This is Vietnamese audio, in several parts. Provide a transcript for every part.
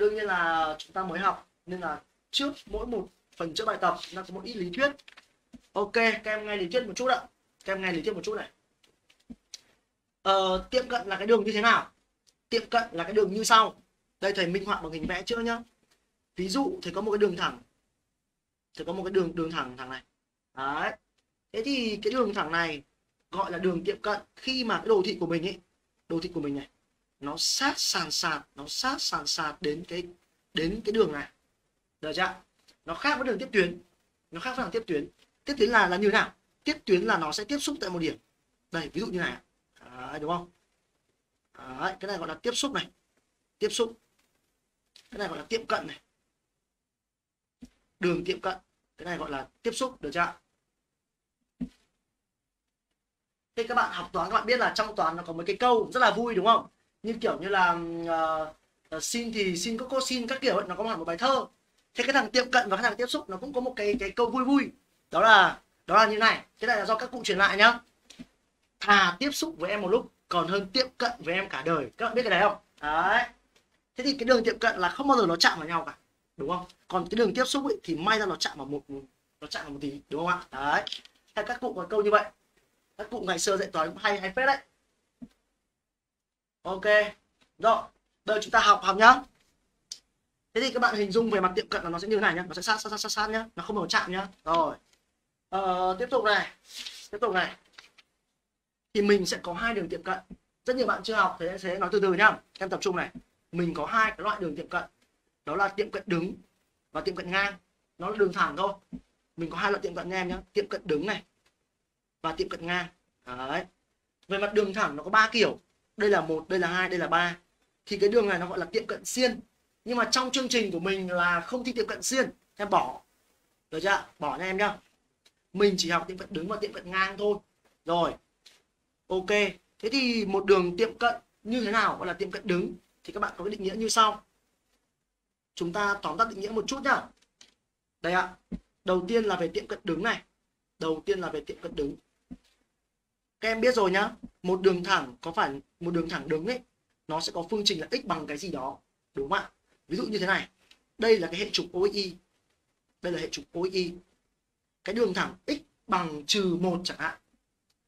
đương nhiên là chúng ta mới học nên là trước mỗi một phần trước bài tập chúng ta có một ít lý thuyết. Ok các em nghe lý thuyết một chút ạ. Các em nghe lý thuyết một chút này. Ờ, tiệm cận là cái đường như thế nào? Tiệm cận là cái đường như sau. Đây thầy minh họa bằng hình vẽ trước nhá? Ví dụ thầy có một cái đường thẳng. Thầy có một cái đường đường thẳng thẳng này. Đấy. Thế thì cái đường thẳng này gọi là đường tiệm cận. Khi mà cái đồ thị của mình ấy đồ thị của mình này nó sát sàn sạt nó sát sàn sạt đến cái đến cái đường này. Được chưa nó khác với đường tiếp tuyến. Nó khác với đường tiếp tuyến. Tiếp tuyến là là như thế nào? Tiếp tuyến là nó sẽ tiếp xúc tại một điểm. Đây ví dụ như này Đấy, đúng không? Đấy, cái này gọi là tiếp xúc này. Tiếp xúc. Cái này gọi là tiệm cận này. Đường tiệm cận. Cái này gọi là tiếp xúc được chưa thế các bạn học toán các bạn biết là trong toán nó có mấy cái câu rất là vui đúng không? Như kiểu như là uh, xin thì xin có cô xin các kiểu ấy, nó có hẳn một bài thơ. Thế cái thằng tiệm cận và cái thằng tiếp xúc nó cũng có một cái cái câu vui vui. Đó là đó là như này cái này là do các cụ truyền lại nhá. Thà tiếp xúc với em một lúc còn hơn tiệm cận với em cả đời. Các bạn biết cái này không? Đấy. Thế thì cái đường tiệm cận là không bao giờ nó chạm vào nhau cả đúng không? Còn cái đường tiếp xúc ấy, thì may ra nó chạm vào một nó chạm vào một tí đúng không ạ? Đấy. Hay các cụ có câu như vậy. Các cụ ngày xưa dạy toán cũng hay hay phết đấy ok. Rồi đợi chúng ta học học nhá. Thế thì các bạn hình dung về mặt tiệm cận là nó sẽ như thế này nhá. Nó sẽ sát sát sát sát, sát nhá. Nó không bao chạm nhá. Rồi. Ờ, tiếp tục này. Tiếp tục này. Thì mình sẽ có hai đường tiệm cận. Rất nhiều bạn chưa học thế sẽ nói từ từ nhá. Em tập trung này. Mình có hai cái loại đường tiệm cận. Đó là tiệm cận đứng và tiệm cận ngang. Nó là đường thẳng thôi. Mình có hai loại tiệm cận nha em nhé tiệm cận đứng này và tiệm cận ngang. Đấy. Về mặt đường thẳng nó có ba kiểu đây là một, đây là hai, đây là ba. Thì cái đường này nó gọi là tiệm cận xiên nhưng mà trong chương trình của mình là không thi tiệm cận xiên em bỏ. Được chưa? Bỏ nha em nhá. Mình chỉ học tiệm cận đứng và tiệm cận ngang thôi. Rồi. Ok. Thế thì một đường tiệm cận như thế nào gọi là tiệm cận đứng? Thì các bạn có cái định nghĩa như sau. Chúng ta tóm tắt định nghĩa một chút nhá. Đây ạ. Đầu tiên là về tiệm cận đứng này. Đầu tiên là về tiệm cận đứng các em biết rồi nhá, một đường thẳng, có phải một đường thẳng đứng ấy, nó sẽ có phương trình là x bằng cái gì đó, đúng không ạ? Ví dụ như thế này, đây là cái hệ trục OXY đây là hệ trục OXY cái đường thẳng x bằng trừ một chẳng hạn,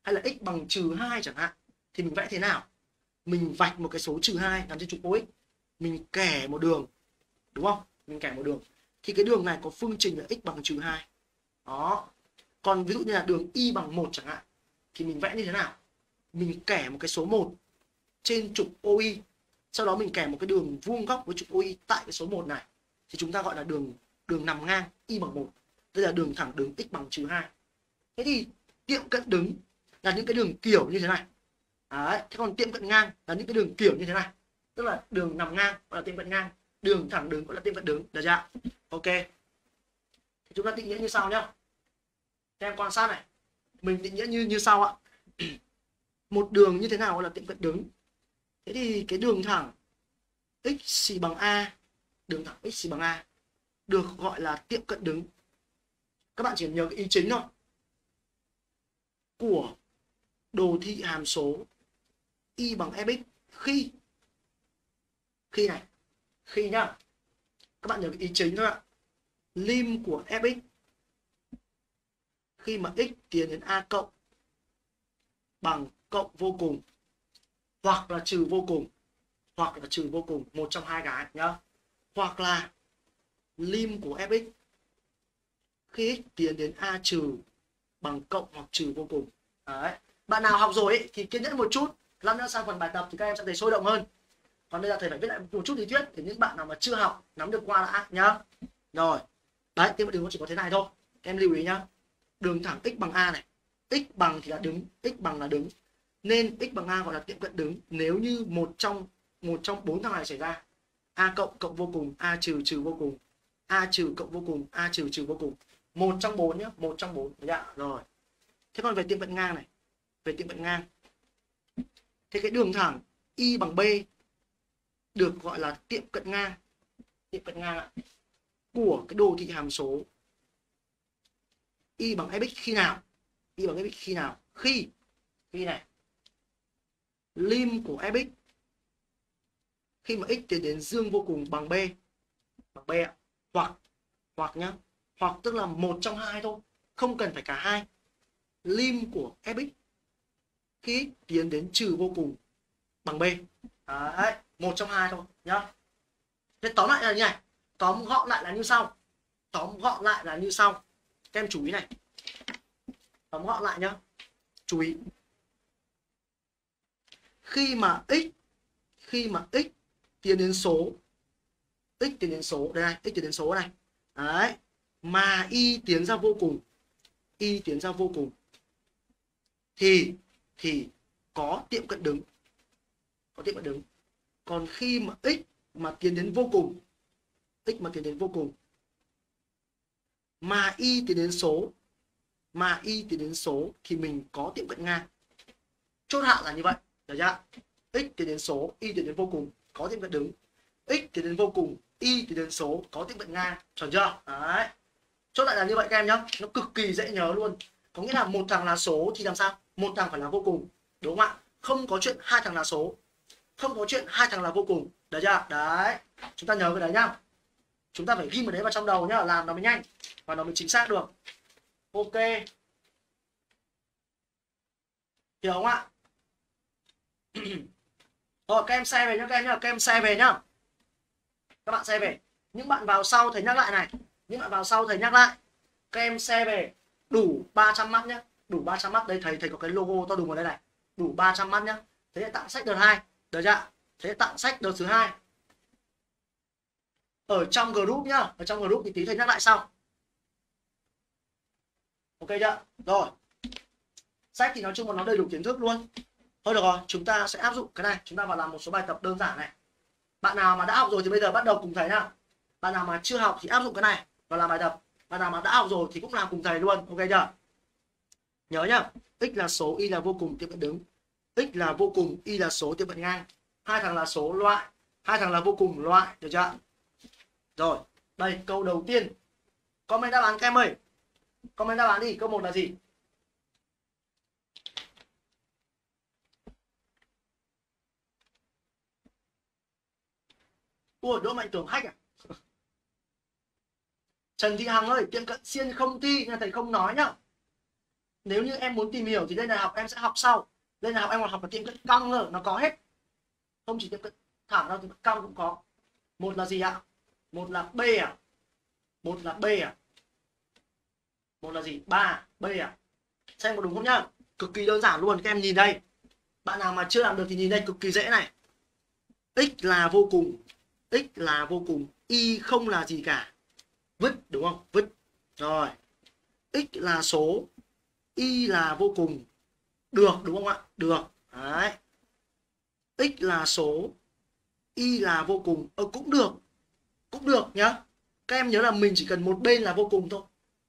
hay là x bằng trừ hai chẳng hạn, thì mình vẽ thế nào? Mình vạch một cái số trừ hai nằm trên trục OX mình kẻ một đường, đúng không? Mình kẻ một đường. Thì cái đường này có phương trình là x bằng trừ hai. Đó. Còn ví dụ như là đường y bằng một chẳng hạn thì mình vẽ như thế nào? Mình kẻ một cái số 1 trên trục OI sau đó mình kẻ một cái đường vuông góc với trục OI tại cái số 1 này. Thì chúng ta gọi là đường đường nằm ngang y bằng 1 đây là đường thẳng đứng x bằng trừ 2 thế thì tiệm cận đứng là những cái đường kiểu như thế này. Đấy. thế còn tiệm cận ngang là những cái đường kiểu như thế này. Tức là đường nằm ngang gọi là tiệm cận ngang, đường thẳng đứng gọi là tiệm cận đứng. Được chưa? Ok. Thì chúng ta định nghĩa như sau nhá. Các em quan sát này mình định nghĩa như như sau ạ. Một đường như thế nào gọi là tiệm cận đứng thế thì cái đường thẳng x xì bằng a, đường thẳng x xì bằng a được gọi là tiệm cận đứng các bạn chỉ nhớ cái ý chính thôi. Của đồ thị hàm số y bằng fx khi khi này, khi nhá. Các bạn nhớ cái ý chính thôi ạ. Lim của fx khi mà x tiến đến a cộng bằng cộng vô cùng hoặc là trừ vô cùng hoặc là trừ vô cùng một trong hai cái nhá. Hoặc là lim của fx khi x tiến đến a trừ bằng cộng hoặc trừ vô cùng. Đấy. Bạn nào học rồi ấy, thì kiên nhẫn một chút. Lát nữa sang phần bài tập thì các em sẽ thấy sôi động hơn. Còn bây giờ thầy phải viết lại một chút lý thuyết thì những bạn nào mà chưa học nắm được qua đã nhá. Rồi. Đấy tiếng đừng nó chỉ có thế này thôi. Em lưu ý nhá đường thẳng x bằng a này. X bằng thì là đứng, x bằng là đứng. Nên x bằng a gọi là tiệm cận đứng. Nếu như một trong một trong bốn thằng này xảy ra, a cộng cộng vô cùng, a trừ trừ vô cùng, a trừ cộng vô cùng, a trừ trừ vô cùng. Một trong bốn nhá, một trong bốn. Dạ rồi. Thế còn về tiệm cận ngang này, về tiệm cận ngang. Thế cái đường thẳng y bằng b được gọi là tiệm cận ngang. Tiệm cận ngang ạ, của cái đồ thị hàm số y bằng fx khi nào? y bằng fx khi nào? khi khi này. Lim của fx khi mà x tiến đến dương vô cùng bằng b bằng b ạ. Hoặc hoặc nhá. Hoặc tức là một trong hai thôi, không cần phải cả hai. Lim của fx khi x tiến đến trừ vô cùng bằng b. Đấy, một trong hai thôi, nhá. Thế tóm lại là như này, tóm gọn lại là như sau. Tóm gọn lại là như sau các em chú ý này. Tóm gọn lại nhá. Chú ý. Khi mà x, khi mà x tiến đến số, x tiến đến số, đây này, x tiến đến số này. Đấy, mà y tiến ra vô cùng, y tiến ra vô cùng, thì thì có tiệm cận đứng. Có tiệm cận đứng. Còn khi mà x mà tiến đến vô cùng, x mà tiến đến vô cùng mà y thì đến số. Mà y thì đến số thì mình có tiệm cận ngang. Chốt hạ là như vậy. Được chưa? X thì đến số, y thì đến vô cùng, có tiệm cận đứng. X thì đến vô cùng, y thì đến số, có tiệm cận ngang. Chuẩn chưa? Đấy. Chốt lại là như vậy các em nhá. Nó cực kỳ dễ nhớ luôn. Có nghĩa là một thằng là số thì làm sao? Một thằng phải là vô cùng. Đúng không ạ? Không có chuyện hai thằng là số. Không có chuyện hai thằng là vô cùng. Được chưa? Đấy. Chúng ta nhớ cái đấy nhá. Chúng ta phải ghi cái đấy vào trong đầu nhá, làm nó mới nhanh và nó mới chính xác được. Ok. Hiểu không ạ? Rồi các em xe về nhá, các em nhá, các em xe về nhá. Các bạn xe về. Những bạn vào sau thầy nhắc lại này. Những bạn vào sau thầy nhắc lại. Các em xe về. Đủ 300 mắt nhá. Đủ 300 mắt. Đây, thầy thầy có cái logo to đùng ở đây này. Đủ 300 mắt nhá. Thế tặng sách đợt hai. Được chưa thế tặng sách đợt thứ hai. Ở trong group nhá. Ở trong group thì tí thầy nhắc lại sau ok chưa? Rồi. Sách thì nói chung là nó đầy đủ kiến thức luôn. Thôi được rồi, chúng ta sẽ áp dụng cái này. Chúng ta vào làm một số bài tập đơn giản này. Bạn nào mà đã học rồi thì bây giờ bắt đầu cùng thầy nhá bạn nào mà chưa học thì áp dụng cái này và làm bài tập. Bạn nào mà đã học rồi thì cũng làm cùng thầy luôn. Ok chưa? Nhớ nhá. X là số, y là vô cùng, tiếp cận đứng x là vô cùng, y là số, tiếp cận ngang. Hai thằng là số, loại. Hai thằng là vô cùng, loại. Được chưa? Rồi. Đây, câu đầu tiên. Comment đáp án các em ơi comment đáp án đi, câu một là gì? Ủa Đỗ Mạnh Tường hack à? Trần Thị Hằng ơi, tiệm cận xiên không thi nhà thầy không nói nhá. Nếu như em muốn tìm hiểu thì lên đại học em sẽ học sau. Lên đại học em còn học ở tiệm cận cong nữa nó có hết. Không chỉ tiệm cận thẳng đâu, tiệm cận cong cũng có. Một là gì ạ? Một là b à? Một là b à? Một là gì? Ba. B à xem có đúng không nhá? Cực kỳ đơn giản luôn các em nhìn đây. Bạn nào mà chưa làm được thì nhìn đây cực kỳ dễ này. X là vô cùng. X là vô cùng. Y không là gì cả. Vứt đúng không? Vứt. Rồi. X là số. Y là vô cùng. Được đúng không ạ? Được. Đấy. X là số. Y là vô cùng. Ờ, cũng được. Cũng được nhá. Các em nhớ là mình chỉ cần một bên là vô cùng thôi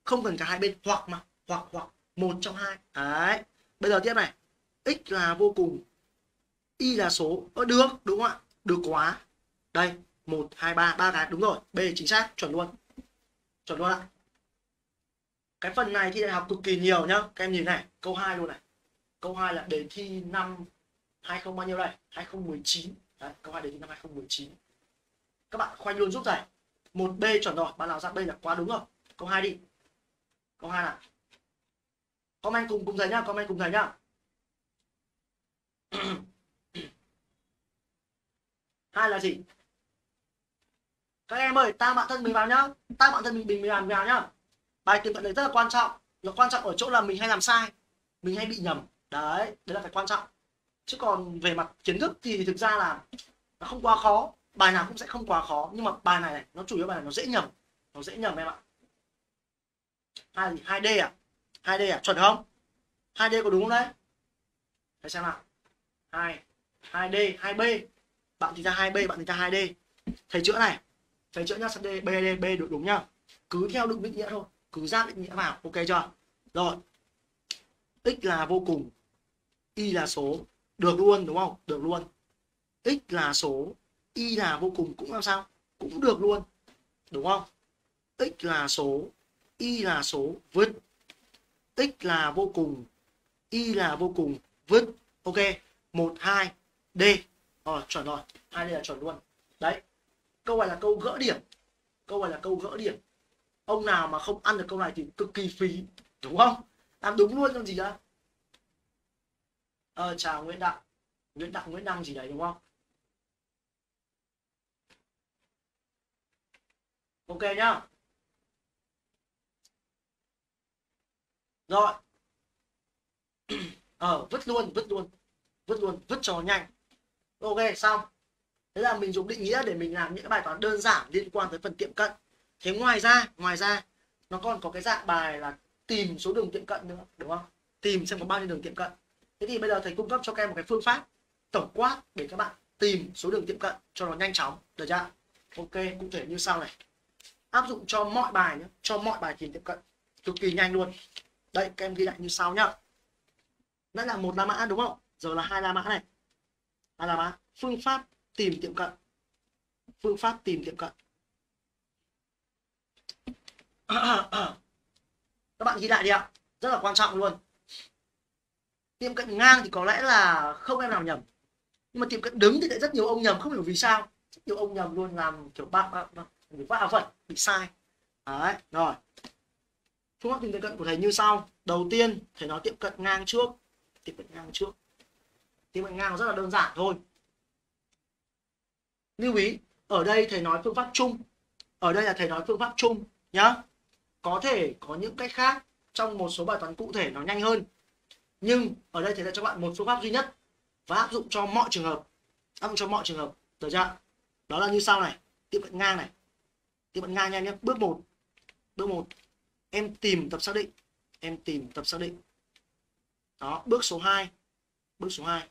không cần cả hai bên hoặc mà hoặc hoặc một trong hai. Đấy. Bây giờ tiếp này. X là vô cùng y là số. Ờ, được đúng không ạ? Được quá. Đây một hai ba ba cái đúng rồi. B chính xác chuẩn luôn. Chuẩn luôn ạ. Cái phần này thi đại học cực kỳ nhiều nhá. Các em nhìn này câu 2 luôn này. Câu 2 là đề thi năm 20 bao nhiêu đây? 2019 Đấy, câu 2 đề thi năm 2019 các bạn khoanh luôn giúp thầy. Một B chuẩn rồi. Bạn nào ra B là quá đúng rồi. Câu 2 đi câu 2 nào comment cùng cùng thầy nhá comment cùng thầy nhá. Hai là gì? Các em ơi ta bạn thân mình vào nhá. Ta bạn thân mình mình làm vào nhá. Bài tiệm cận đấy rất là quan trọng. Nó quan trọng ở chỗ là mình hay làm sai. Mình hay bị nhầm. Đấy đấy là phải quan trọng. Chứ còn về mặt kiến thức thì thực ra là nó không quá khó. Bài nào cũng sẽ không quá khó. Nhưng mà bài này, này nó chủ yếu bài này nó dễ nhầm. Nó dễ nhầm em ạ hai gì? Hai d à? Hai d à? Chuẩn không? Hai d có đúng không đấy? Để xem nào. Hai hai d, hai b. Bạn thì ra hai b, bạn thì ra hai d. Thầy chữa này. Thầy chữa nhá d, b d, b được đúng nhá. Cứ theo định nghĩa thôi. Cứ ra định nghĩa vào. Ok chưa? Rồi. X là vô cùng. Y là số. Được luôn, đúng không? Được luôn. X là số. Y là vô cùng cũng làm sao? Cũng được luôn. Đúng không? X là số y là số vứt. X là vô cùng, y là vô cùng, vứt. Ok, một, hai, d. Rồi chuẩn rồi, hai đây là chuẩn luôn. Đấy, câu này là câu gỡ điểm. Câu này là câu gỡ điểm. Ông nào mà không ăn được câu này thì cực kỳ phí, đúng không? Làm đúng luôn làm gì đó ờ chào nguyễn đặng. Nguyễn đặng, nguyễn đăng gì đấy, đúng không? Ok nhá. Rồi. Ờ vứt luôn vứt luôn. Vứt luôn, vứt cho nhanh. Ok, xong. Thế là mình dùng định nghĩa để mình làm những cái bài toán đơn giản liên quan tới phần tiệm cận. Thế ngoài ra ngoài ra, nó còn có cái dạng bài là tìm số đường tiệm cận nữa, đúng không? Tìm xem có bao nhiêu đường tiệm cận. Thế thì bây giờ thầy cung cấp cho các em một cái phương pháp tổng quát để các bạn tìm số đường tiệm cận cho nó nhanh chóng. Được chưa ok, cụ thể như sau này. Áp dụng cho mọi bài nhé. Cho mọi bài tìm tiệm cận. Cực kỳ nhanh luôn đây các em ghi lại như sau nhá. Nãy là một la mã đúng không? Giờ là hai la mã này. Hai la mã. Phương pháp tìm tiệm cận. Phương pháp tìm tiệm cận. Các bạn ghi lại đi ạ. Rất là quan trọng luôn. Tiệm cận ngang thì có lẽ là không em nào nhầm. Nhưng mà tiệm cận đứng thì lại rất nhiều ông nhầm. Không hiểu vì sao. Rất nhiều ông nhầm luôn làm kiểu bạn bạn, ba ba vậy bị sai. Đấy rồi phương pháp tìm tiệm cận của thầy như sau. Đầu tiên, thầy nói tiệm cận ngang trước. Tiệm cận ngang trước. Tiệm cận ngang rất là đơn giản thôi. Lưu ý, ở đây thầy nói phương pháp chung. Ở đây là thầy nói phương pháp chung, nhá. Có thể có những cách khác trong một số bài toán cụ thể nó nhanh hơn. Nhưng ở đây thầy sẽ cho bạn một phương pháp duy nhất và áp dụng cho mọi trường hợp. Áp dụng cho mọi trường hợp. Được chưa đó là như sau này. Tiệm cận ngang này. Tiệm cận ngang nha nhé. Bước một. Bước một em tìm tập xác định. Em tìm tập xác định. Đó, bước số 2 bước số 2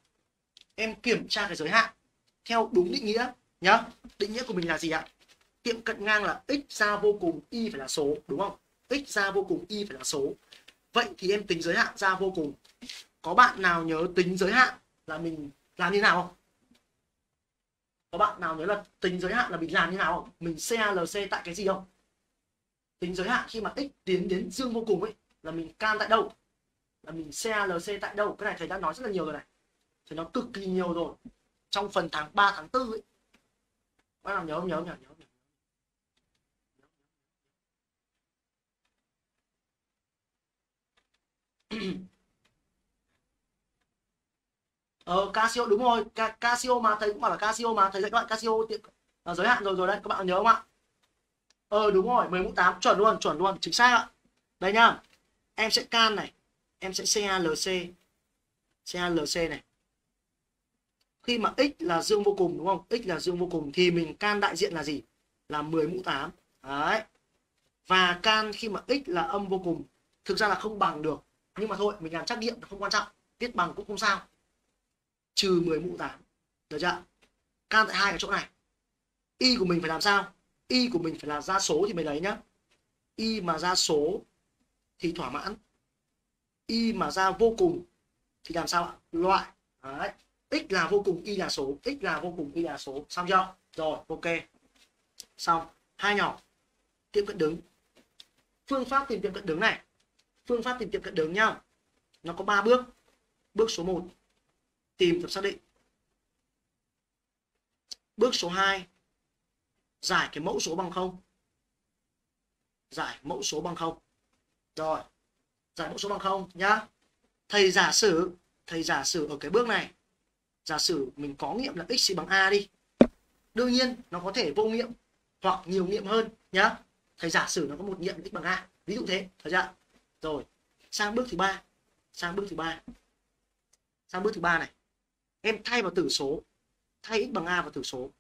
em kiểm tra cái giới hạn theo đúng định nghĩa nhá. Định nghĩa của mình là gì ạ? Tiệm cận ngang là x ra vô cùng y phải là số, đúng không? X ra vô cùng y phải là số. Vậy thì em tính giới hạn ra vô cùng. Có bạn nào nhớ tính giới hạn là mình làm như nào không? Có bạn nào nhớ là tính giới hạn là mình làm như nào không? Mình CALC tại cái gì không? Tính giới hạn khi mà x tiến đến dương vô cùng ấy là mình can tại đâu? Là mình CALC tại đâu? Cái này thầy đã nói rất là nhiều rồi này. Thì nó cực kỳ nhiều rồi. Trong phần tháng 3 tháng 4 ấy. Bạn nào nhớ không? Nhớ không nhớ, nhớ. ờ Casio đúng rồi. Ca Casio mà thầy cũng bảo là Casio mà. Thầy dạy các bạn Casio tiệm à, giới hạn rồi rồi đấy các bạn nhớ không ạ? Ờ đúng rồi 10 mũ 8 chuẩn luôn chuẩn luôn, chính xác ạ. Đây nhá, em sẽ can này, em sẽ CALC CALC này. Khi mà x là dương vô cùng, đúng không? X là dương vô cùng thì mình can đại diện là gì? Là 10 mũ 8 đấy. Và can khi mà x là âm vô cùng, thực ra là không bằng được. Nhưng mà thôi, mình làm trắc nghiệm, không quan trọng. Viết bằng cũng không sao. Trừ 10 mũ 8 được chưa can tại hai cái chỗ này. Y của mình phải làm sao? Y của mình phải là ra số thì mới lấy nhá. Y mà ra số thì thỏa mãn. Y mà ra vô cùng thì làm sao ạ? Loại. Đấy. x là vô cùng, y là số. X là vô cùng, y là số. Xong chưa? Rồi, ok. Xong. Hai nhỏ. Tiệm cận đứng. Phương pháp tìm tiệm cận đứng này. Phương pháp tìm tiệm cận đứng nhá. Nó có 3 bước. Bước số 1 tìm tập xác định. Bước số 2 giải cái mẫu số bằng không. Giải mẫu số bằng không. Rồi, giải mẫu số bằng không nhá. Thầy giả sử, thầy giả sử ở cái bước này, giả sử mình có nghiệm là x bằng a đi. Đương nhiên, nó có thể vô nghiệm hoặc nhiều nghiệm hơn nhá. Thầy giả sử nó có một nghiệm x bằng a, ví dụ thế, thấy chưa? Rồi, sang bước thứ ba, sang bước thứ ba. Sang bước thứ ba này, em thay vào tử số, thay x bằng a vào tử số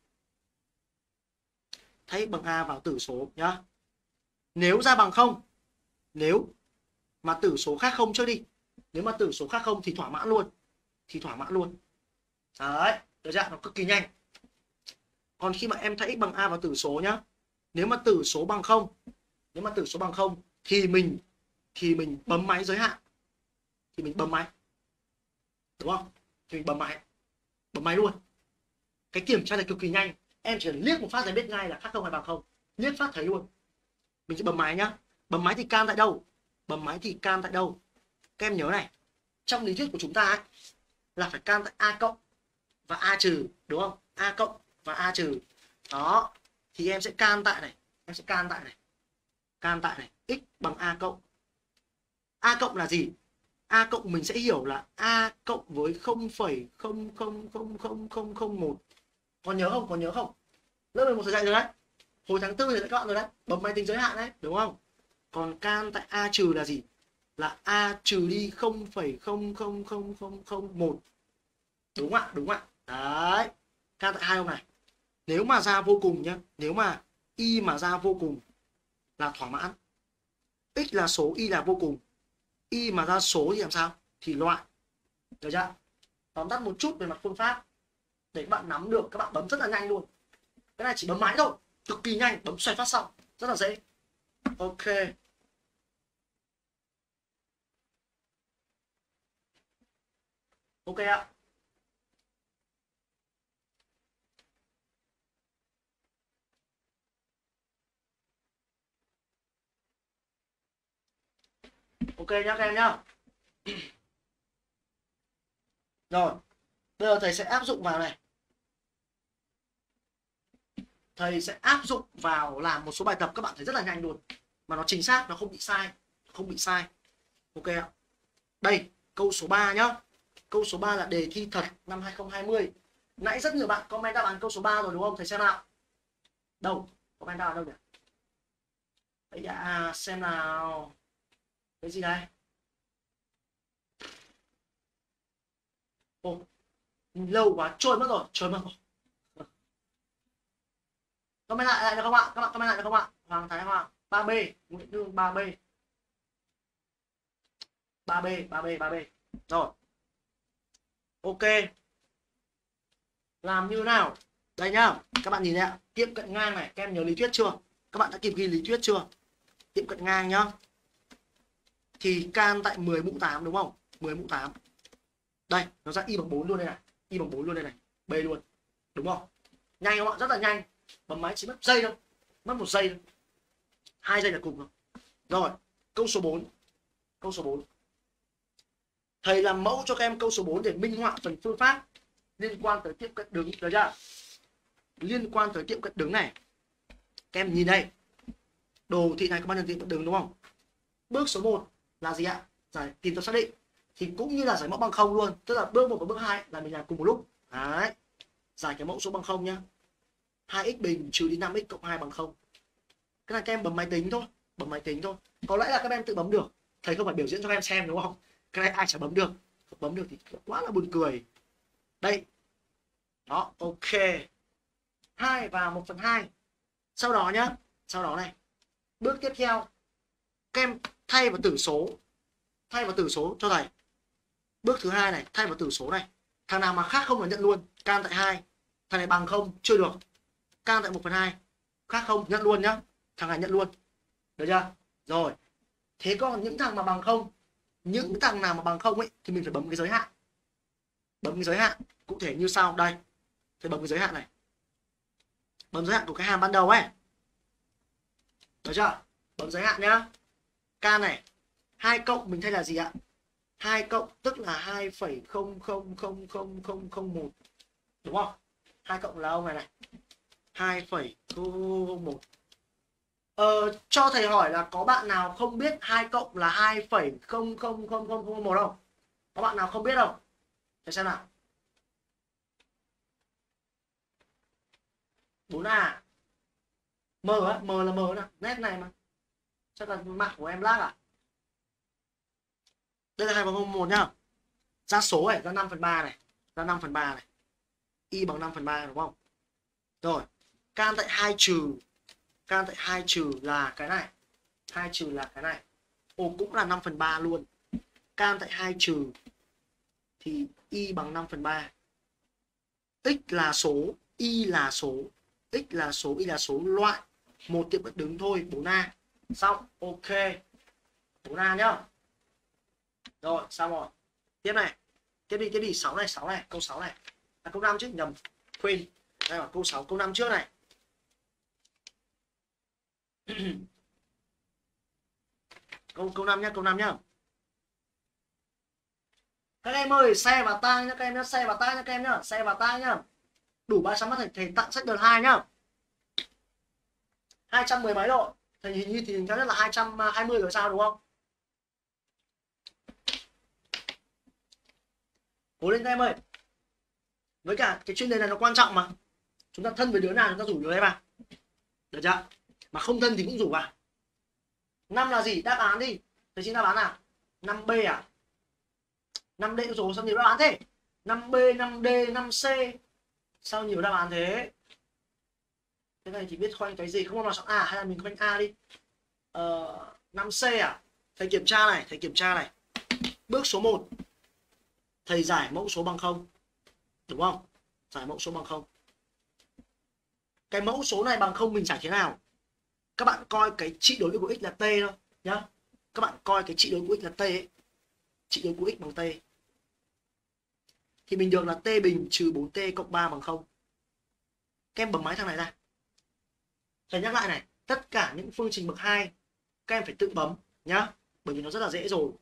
thay x bằng a vào tử số, nhá. Nếu ra bằng không, nếu mà tử số khác không trước đi, nếu mà tử số khác không thì thỏa mãn luôn, thì thỏa mãn luôn. Đấy, được chưa? Nó cực kỳ nhanh. Còn khi mà em thay x bằng a vào tử số nhá, nếu mà tử số bằng không, nếu mà tử số bằng không thì mình thì mình bấm máy giới hạn. Thì mình bấm máy. Đúng không? Thì mình bấm máy. Bấm máy luôn. Cái kiểm tra này cực kỳ nhanh em chỉ cần liếc một phát là biết ngay là khác không hay bằng không. Liếc phát thấy luôn. Mình sẽ bấm máy nhá. Bấm máy thì can tại đâu? Bấm máy thì can tại đâu? Các em nhớ này. Trong lý thuyết của chúng ta ấy, là phải can tại a cộng và a trừ đúng không? A cộng và a trừ. Đó. Thì em sẽ can tại này. Em sẽ can tại này. Can tại này. X bằng a cộng. A cộng là gì? A cộng mình sẽ hiểu là a cộng với 0,000001 còn nhớ không? Còn nhớ không? Lớp 11 thầy dạy rồi đấy. Hồi tháng tư thì các bạn rồi đấy. Bấm máy tính giới hạn đấy đúng không? Còn can tại a trừ là gì? Là a trừ đi 0,00001 đúng ạ? Đúng ạ? Đấy. Can tại hai ông này. Nếu mà ra vô cùng nhá nếu mà y mà ra vô cùng là thỏa mãn. X là số y là vô cùng. Y mà ra số thì làm sao? Thì loại. Được chưa tóm tắt một chút về mặt phương pháp để các bạn nắm được, các bạn bấm rất là nhanh luôn. Cái này chỉ bấm máy thôi, cực kỳ nhanh, bấm xoay phát xong rất là dễ. Ok. Ok ạ. Ok nhá, các em nhá. Rồi, bây giờ thầy sẽ áp dụng vào này thầy sẽ áp dụng vào làm một số bài tập các bạn thấy rất là nhanh luôn. Mà nó chính xác nó không bị sai không bị sai. Ok ạ. Đây câu số 3 nhá. Câu số 3 là đề thi thật năm 2020 nãy rất nhiều bạn comment đáp án câu số 3 rồi đúng không? Thầy xem nào. Đâu? Comment đáp án đâu nhỉ? Đấy dạ xem nào. Cái gì đây? Ồ, lâu quá trôi mất rồi trôi mất rồi comment lại lại được không ạ? Các bạn comment lại được không ạ? Hoàng thái hoàng 3b nguyễn đương 3b 3b 3b 3b rồi. Ok. Làm như nào? Đây nhá. Các bạn nhìn ạ tiệm cận ngang này, các em nhớ lý thuyết chưa? Các bạn đã kịp ghi lý thuyết chưa? Tiệm cận ngang nhá. Thì can tại 10 mũ 8 đúng không? 10 mũ 8 đây, nó ra y bằng 4 luôn đây này. Y bằng 4 luôn đây này. B luôn. Đúng không? Nhanh không ạ? Rất là nhanh bấm máy, chỉ mất giây thôi. Mất một giây thôi. Hai giây là cùng rồi. Rồi, câu số 4 câu số 4 thầy làm mẫu cho các em câu số 4 để minh họa phần phương pháp liên quan tới tiếp cận đứng được chưa? Liên quan tới tiệm cận đứng này. Các em nhìn đây. Đồ thị này có bao nhiêu tiệm cận đứng đúng không? Bước số 1 là gì ạ? Giải tìm tốc xác định. Thì cũng như là giải mẫu bằng không luôn. Tức là bước một và bước hai là mình làm cùng một lúc. Đấy. Giải cái mẫu số bằng không nhá. 2x bình trừ đi 5x cộng 2 bằng không. Cái này các em bấm máy tính thôi, bấm máy tính thôi. Có lẽ là các em tự bấm được. Thầy không phải biểu diễn cho các em xem, đúng không? Cái này ai chả bấm được. Không bấm được thì quá là buồn cười. Đây. Đó, ok. 2 và 1 phần 2 sau đó nhá. Sau đó này. Bước tiếp theo. Các em thay vào tử số. Thay vào tử số cho thầy. Bước thứ hai này, thay vào tử số này. Thằng nào mà khác không là nhận luôn. Can tại hai. Thằng này bằng không, chưa được can tại 1 phần 2 khác không? Nhận luôn nhá. Thằng này nhận luôn. Được chưa? Rồi. Thế còn những thằng mà bằng không? Những thằng nào mà bằng không ấy, thì mình phải bấm cái giới hạn. Bấm cái giới hạn. Cụ thể như sau. Đây. Phải bấm cái giới hạn này. Bấm giới hạn của cái hàm ban đầu ấy. Được chưa? Bấm giới hạn nhá. K này. Hai cộng mình thay là gì ạ? Hai cộng, tức là hai phẩy không không không không không không một. Đúng không? Hai cộng là ông này này hai phẩy một. Ờ, cho thầy hỏi là có bạn nào không biết 2 cộng là hai không có bạn nào không biết không? Để xem nào. 4A m á m là m nè nét này mà. Chắc là mạng của em lag à đây là hai bằng một nhá. Ra số này ra 5 phần 3 này. Ra 5 phần 3 này. Y bằng 5 phần 3 đúng không? Rồi can tại hai trừ. Can tại hai trừ là cái này. Hai trừ là cái này. Ô, cũng là 5 phần 3 luôn. Can tại hai trừ thì y bằng 5 phần 3 x là số, y là số. X là số, y là số loại. Một tiệm bất đứng thôi 4a xong, ok. 4a nhá. Rồi, xong rồi. Tiếp này. Tiếp đi tiếp đi. 6 này 6 này. Câu 6 này. Là câu 5 chứ? Nhầm. Quên. Đây là câu 6 câu 5 trước này. câu câu năm nhá câu năm nhá. Các em ơi xe và tang nhá các em nhá xe và tang nhá các em nhá xe và tang nhá. Đủ 300 mắt thầy, thầy tặng sách đợt hai nhá. 210 mấy độ. Thầy hình như thì cao nhất là 220 à, rồi sao đúng không? Cố lên các em ơi. Với cả cái chuyên đề này nó quan trọng mà. Chúng ta thân với đứa nào chúng ta rủ đứa ấy vào được chưa? Mà không thân thì cũng rủ vào năm là gì? Đáp án đi. Thầy xin đáp án nào? 5 b à? 5 d rồi sao nhiều đáp án thế? 5 b 5 d 5 c. Sao nhiều đáp án thế? Cái này thì biết khoanh cái gì? Không có nào chọn a hay là mình khoanh a đi. Ờ, 5 c à? Thầy kiểm tra này thầy kiểm tra này. Bước số 1 thầy giải mẫu số bằng không. Đúng không? Giải mẫu số bằng không. Cái mẫu số này bằng không mình giải thế nào? Các bạn coi cái trị đối của x là t thôi, nhá. Các bạn coi cái trị đối của x là t ấy. Trị đối của x bằng t. Thì mình được là t bình trừ 4t cộng 3 bằng 0 các em bấm máy thằng này ra. Thầy nhắc lại này, tất cả những phương trình bậc 2 các em phải tự bấm, nhá. Bởi vì nó rất là dễ rồi.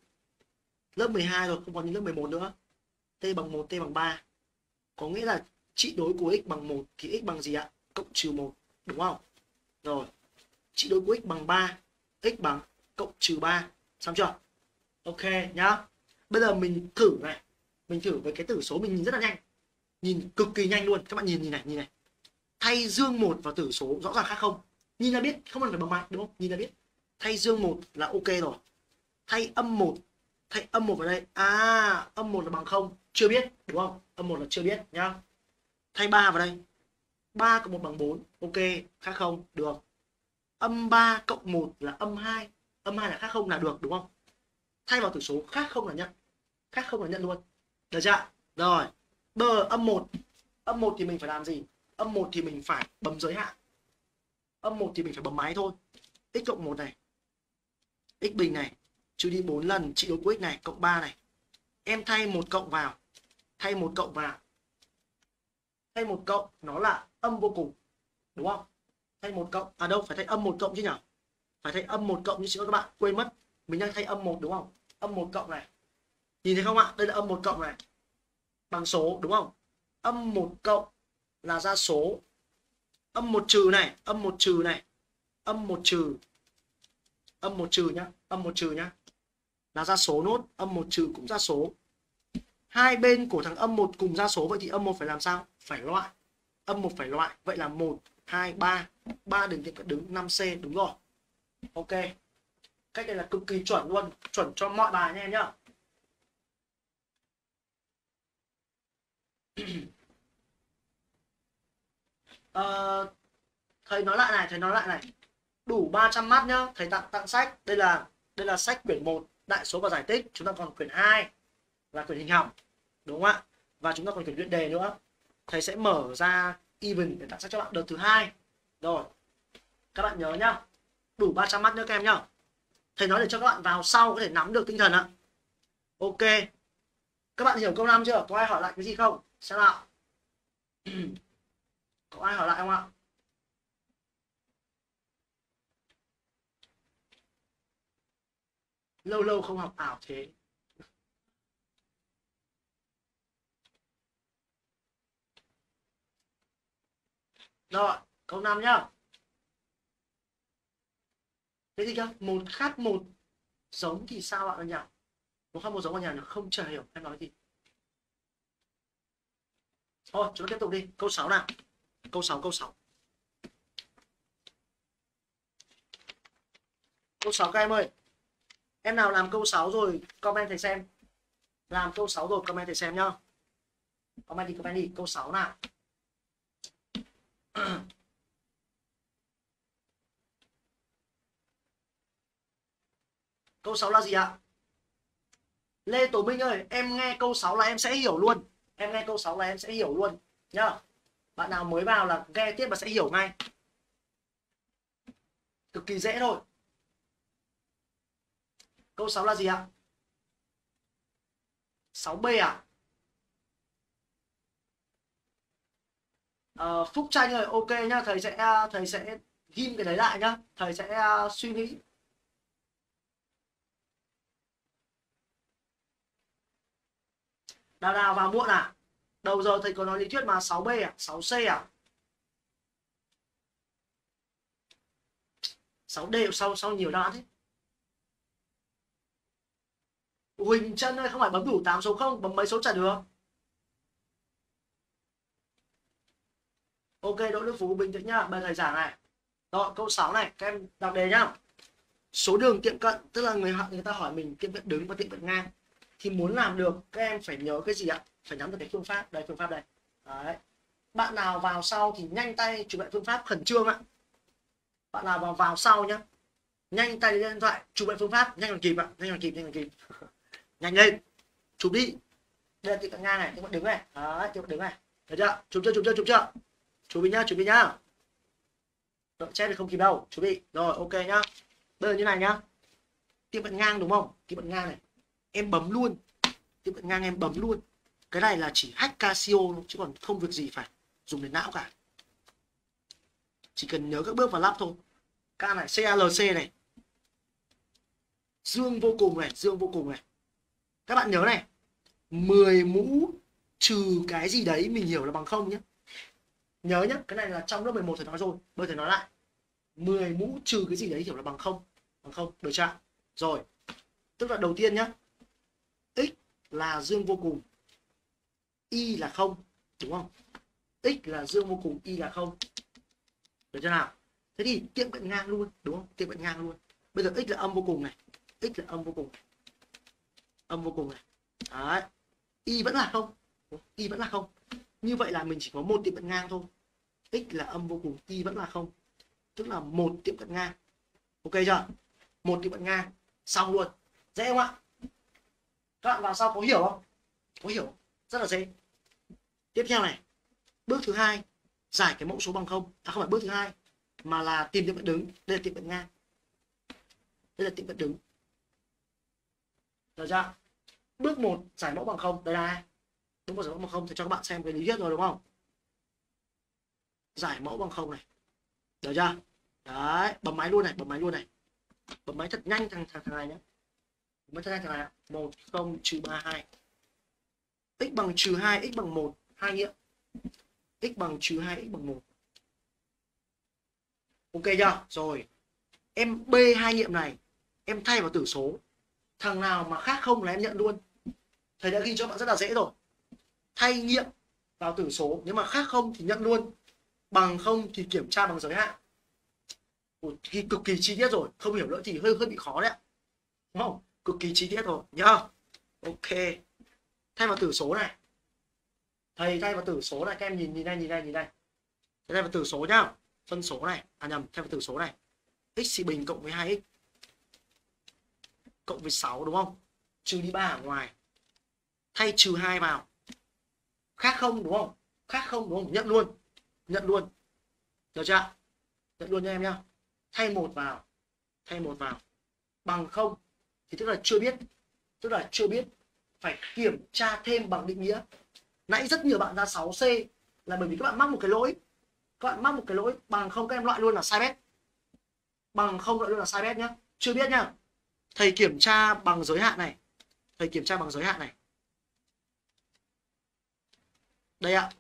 Lớp 12 rồi, không còn những lớp 11 nữa. T bằng 1 t bằng 3 có nghĩa là trị đối của x bằng 1 thì x bằng gì ạ? Cộng trừ 1 đúng không? Rồi trị đối của x bằng 3 x bằng cộng trừ 3 xong chưa? Ok nhá. Bây giờ mình thử này. Mình thử với cái tử số mình nhìn rất là nhanh. Nhìn cực kỳ nhanh luôn. Các bạn nhìn nhìn này nhìn này. Thay dương một vào tử số rõ ràng khác không? Nhìn là biết, không cần phải bấm máy đúng không? Nhìn là biết. Thay dương một là ok rồi. Thay âm một, thay âm một vào đây. À âm một là bằng không. Chưa biết, đúng không? Âm một là chưa biết nhá. Thay ba vào đây. 3 cộng 1 bằng 4 ok. Khác không? Được âm 3 cộng 1 là âm 2 âm 2 là khác không là được, đúng không? Thay vào tử số, khác không là nhận. Khác không là nhận luôn. Được chưa rồi. Bờ âm 1 âm 1 thì mình phải làm gì? Âm 1 thì mình phải bấm giới hạn. Âm 1 thì mình phải bấm máy thôi. X cộng 1 này. X bình này. Trừ đi 4 lần trị đối của x này cộng 3 này. Em thay một cộng vào. Thay một cộng vào. Thay một cộng, nó là âm vô cùng. Đúng không? Thay một cộng à đâu, phải thay âm một cộng chứ nhỉ phải thay âm một cộng như chị các bạn, quên mất. Mình đang thay âm một đúng không? Âm một cộng này. Nhìn thấy không ạ? Đây là âm một cộng này. Bằng số, đúng không? Âm một cộng là ra số. Âm một trừ này, âm một trừ này. Âm một trừ. Âm một trừ nhá, âm một trừ nhá. Là ra số nốt, âm một trừ cũng ra số. Hai bên của thằng âm một cùng ra số, vậy thì âm một phải làm sao? Phải loại. Âm một phải loại, vậy là một hai ba. Ba đường thì phải đứng 5 c đúng rồi. Ok. Cách này là cực kỳ chuẩn luôn. Chuẩn cho mọi bài nha em nhá. À, thầy nói lại này thầy nói lại này. Đủ 300 mắt nhá. Thầy tặng tặng sách. Đây là đây là sách quyển 1 đại số và giải tích chúng ta còn quyển 2 là quyển hình học đúng không ạ? Và chúng ta còn quyển luyện đề nữa. Thầy sẽ mở ra even để tặng sách cho bạn đợt thứ hai. Rồi, các bạn nhớ nhá. Đủ 300 mắt nữa các em nhá. Thầy nói để cho các bạn vào sau có thể nắm được tinh thần ạ. Ok. Các bạn hiểu câu năm chưa? Có ai hỏi lại cái gì không? Xem nào. Có ai hỏi lại không ạ? Lâu lâu không học ảo thế. Rồi, câu 5 nhá. Thế thì cơ một khác một giống thì sao bạn nhỉ? Một khác một giống bạn nhỉ không chờ hiểu, em nói gì? Thôi, chúng ta tiếp tục đi. Câu 6 nào. Câu 6 câu 6 câu 6 các em ơi. Em nào làm câu 6 rồi comment thầy xem. Làm câu 6 rồi comment thầy xem nhá. Comment đi comment đi. Câu 6 nào câu 6 là gì ạ? Lê Tổ Minh ơi, em nghe câu 6 là em sẽ hiểu luôn. Em nghe câu 6 là em sẽ hiểu luôn, nhá. Bạn nào mới vào là nghe tiếp và sẽ hiểu ngay. Cực kỳ dễ thôi. Câu 6 là gì ạ? 6B à uh, Phúc Tranh rồi ok nhá thầy sẽ à, thầy sẽ ghim cái đấy lại nhá thầy sẽ uh, suy nghĩ. Đào đào vào muộn à? Đầu giờ thầy có nói lý thuyết mà 6b à? 6c à? 6D sau sau nhiều đoạn thế? Huỳnh chân ơi không phải bấm đủ 8 số không? Bấm mấy số trả được? Ok Đỗ Đức Phú bình tĩnh nhá bài thầy giảng này. Rồi câu 6 này, các em đọc đề nhá. Số đường tiệm cận, tức là người họ người ta hỏi mình tiệm cận đứng và tiệm cận ngang. Thì muốn làm được, các em phải nhớ cái gì ạ? Phải nắm được cái phương pháp. Đây, phương pháp đây. Đấy. Bạn nào vào sau thì nhanh tay chụp lại phương pháp khẩn trương ạ. Bạn nào vào vào sau nhá. Nhanh tay lên điện thoại, chụp lại phương pháp. Nhanh còn kịp ạ. Nhanh còn kịp, nhanh còn kịp. Nhanh lên. Chụp đi. Đây là tiệm cận ngang này, tiệm cận đứng này. Đấy, tiệm cận đứng này. Được chưa? Chụp chưa? Chụp chưa? Chụp chưa? Chuẩn bị nhá, chuẩn bị nhá. Đợi, chết thì không kịp đâu. Chuẩn bị. Rồi, ok nhá. Bây giờ như này nhá. Tiếp cận ngang đúng không? Tiếp cận ngang này. Em bấm luôn. Tiếp cận ngang em bấm luôn. Cái này là chỉ hack Casio chứ còn không việc gì phải dùng đến não cả. Chỉ cần nhớ các bước vào lắp thôi. K này CLC này. Dương vô cùng này, dương vô cùng này. Các bạn nhớ này. 10 mũ trừ cái gì đấy mình hiểu là bằng không nhé nhớ nhé cái này là trong lớp 11 thầy nói rồi, bây giờ nói lại. 10 mũ trừ cái gì đấy hiểu là bằng không bằng không, được chưa rồi, tức là đầu tiên nhá, x là dương vô cùng, y là không, đúng không? X là dương vô cùng, y là không. Được chưa nào? Thế thì tiệm cận ngang luôn, đúng không? Tiệm cận ngang luôn. Bây giờ x là âm vô cùng này, x là âm vô cùng âm vô cùng này. Đấy, y vẫn là không, y vẫn là không như vậy là mình chỉ có một tiệm cận ngang thôi. X là âm vô cùng, y vẫn là không. Tức là một tiệm cận ngang. Ok chưa? Một tiệm cận ngang. Xong luôn. Dễ không ạ? Các bạn vào sau có hiểu không? Có hiểu. Rất là dễ. Tiếp theo này. Bước thứ hai, giải cái mẫu số bằng không. À không phải bước thứ hai, mà là tìm tiệm cận đứng. Đây là tiệm cận ngang. Đây là tiệm cận đứng. Được chưa? Bước một, giải mẫu bằng không. Đây là đúng một giải mẫu bằng không thì cho các bạn xem cái lý thuyết rồi đúng không? Giải mẫu bằng không này. Được chưa? Đấy bấm máy luôn này bấm máy luôn này. Bấm máy thật nhanh thằng thằng, thằng này nhé bấm máy thật nhanh thằng này một không trừ ba hai. X bằng trừ hai x bằng một hai nghiệm x bằng trừ hai x bằng một. Ok chưa? Rồi. Em b hai nghiệm này em thay vào tử số. Thằng nào mà khác không là em nhận luôn. Thầy đã ghi cho bạn rất là dễ rồi thay nghiệm vào tử số. Nếu mà khác không thì nhận luôn. Bằng không thì kiểm tra bằng giới hạn. Ủa, cực kỳ chi tiết rồi. Không hiểu nữa thì hơi hơi bị khó đấy đúng không? Cực kỳ chi tiết rồi. Nhá. Ok. Thay vào tử số này. Thầy thay vào tử số này. Các em nhìn nhìn đây nhìn đây nhìn đây. Thay vào tử số nhá. Phân số này. À nhầm. Thay vào tử số này. X bình cộng với 2x cộng với 6 đúng không? Trừ đi 3 ở ngoài. Thay trừ 2 vào khác không, đúng không? Khác không, đúng không? Nhận luôn. Nhận luôn. Được chưa? Nhận luôn nha em nhá. Thay một vào. Thay một vào. Bằng không thì tức là chưa biết. Tức là chưa biết. Phải kiểm tra thêm bằng định nghĩa. Nãy rất nhiều bạn ra 6C là bởi vì các bạn mắc một cái lỗi. Các bạn mắc một cái lỗi. Bằng không các em loại luôn là sai bét bằng không loại luôn là sai bét nhá. Chưa biết nhá. Thầy kiểm tra bằng giới hạn này. Thầy kiểm tra bằng giới hạn này đây ạ.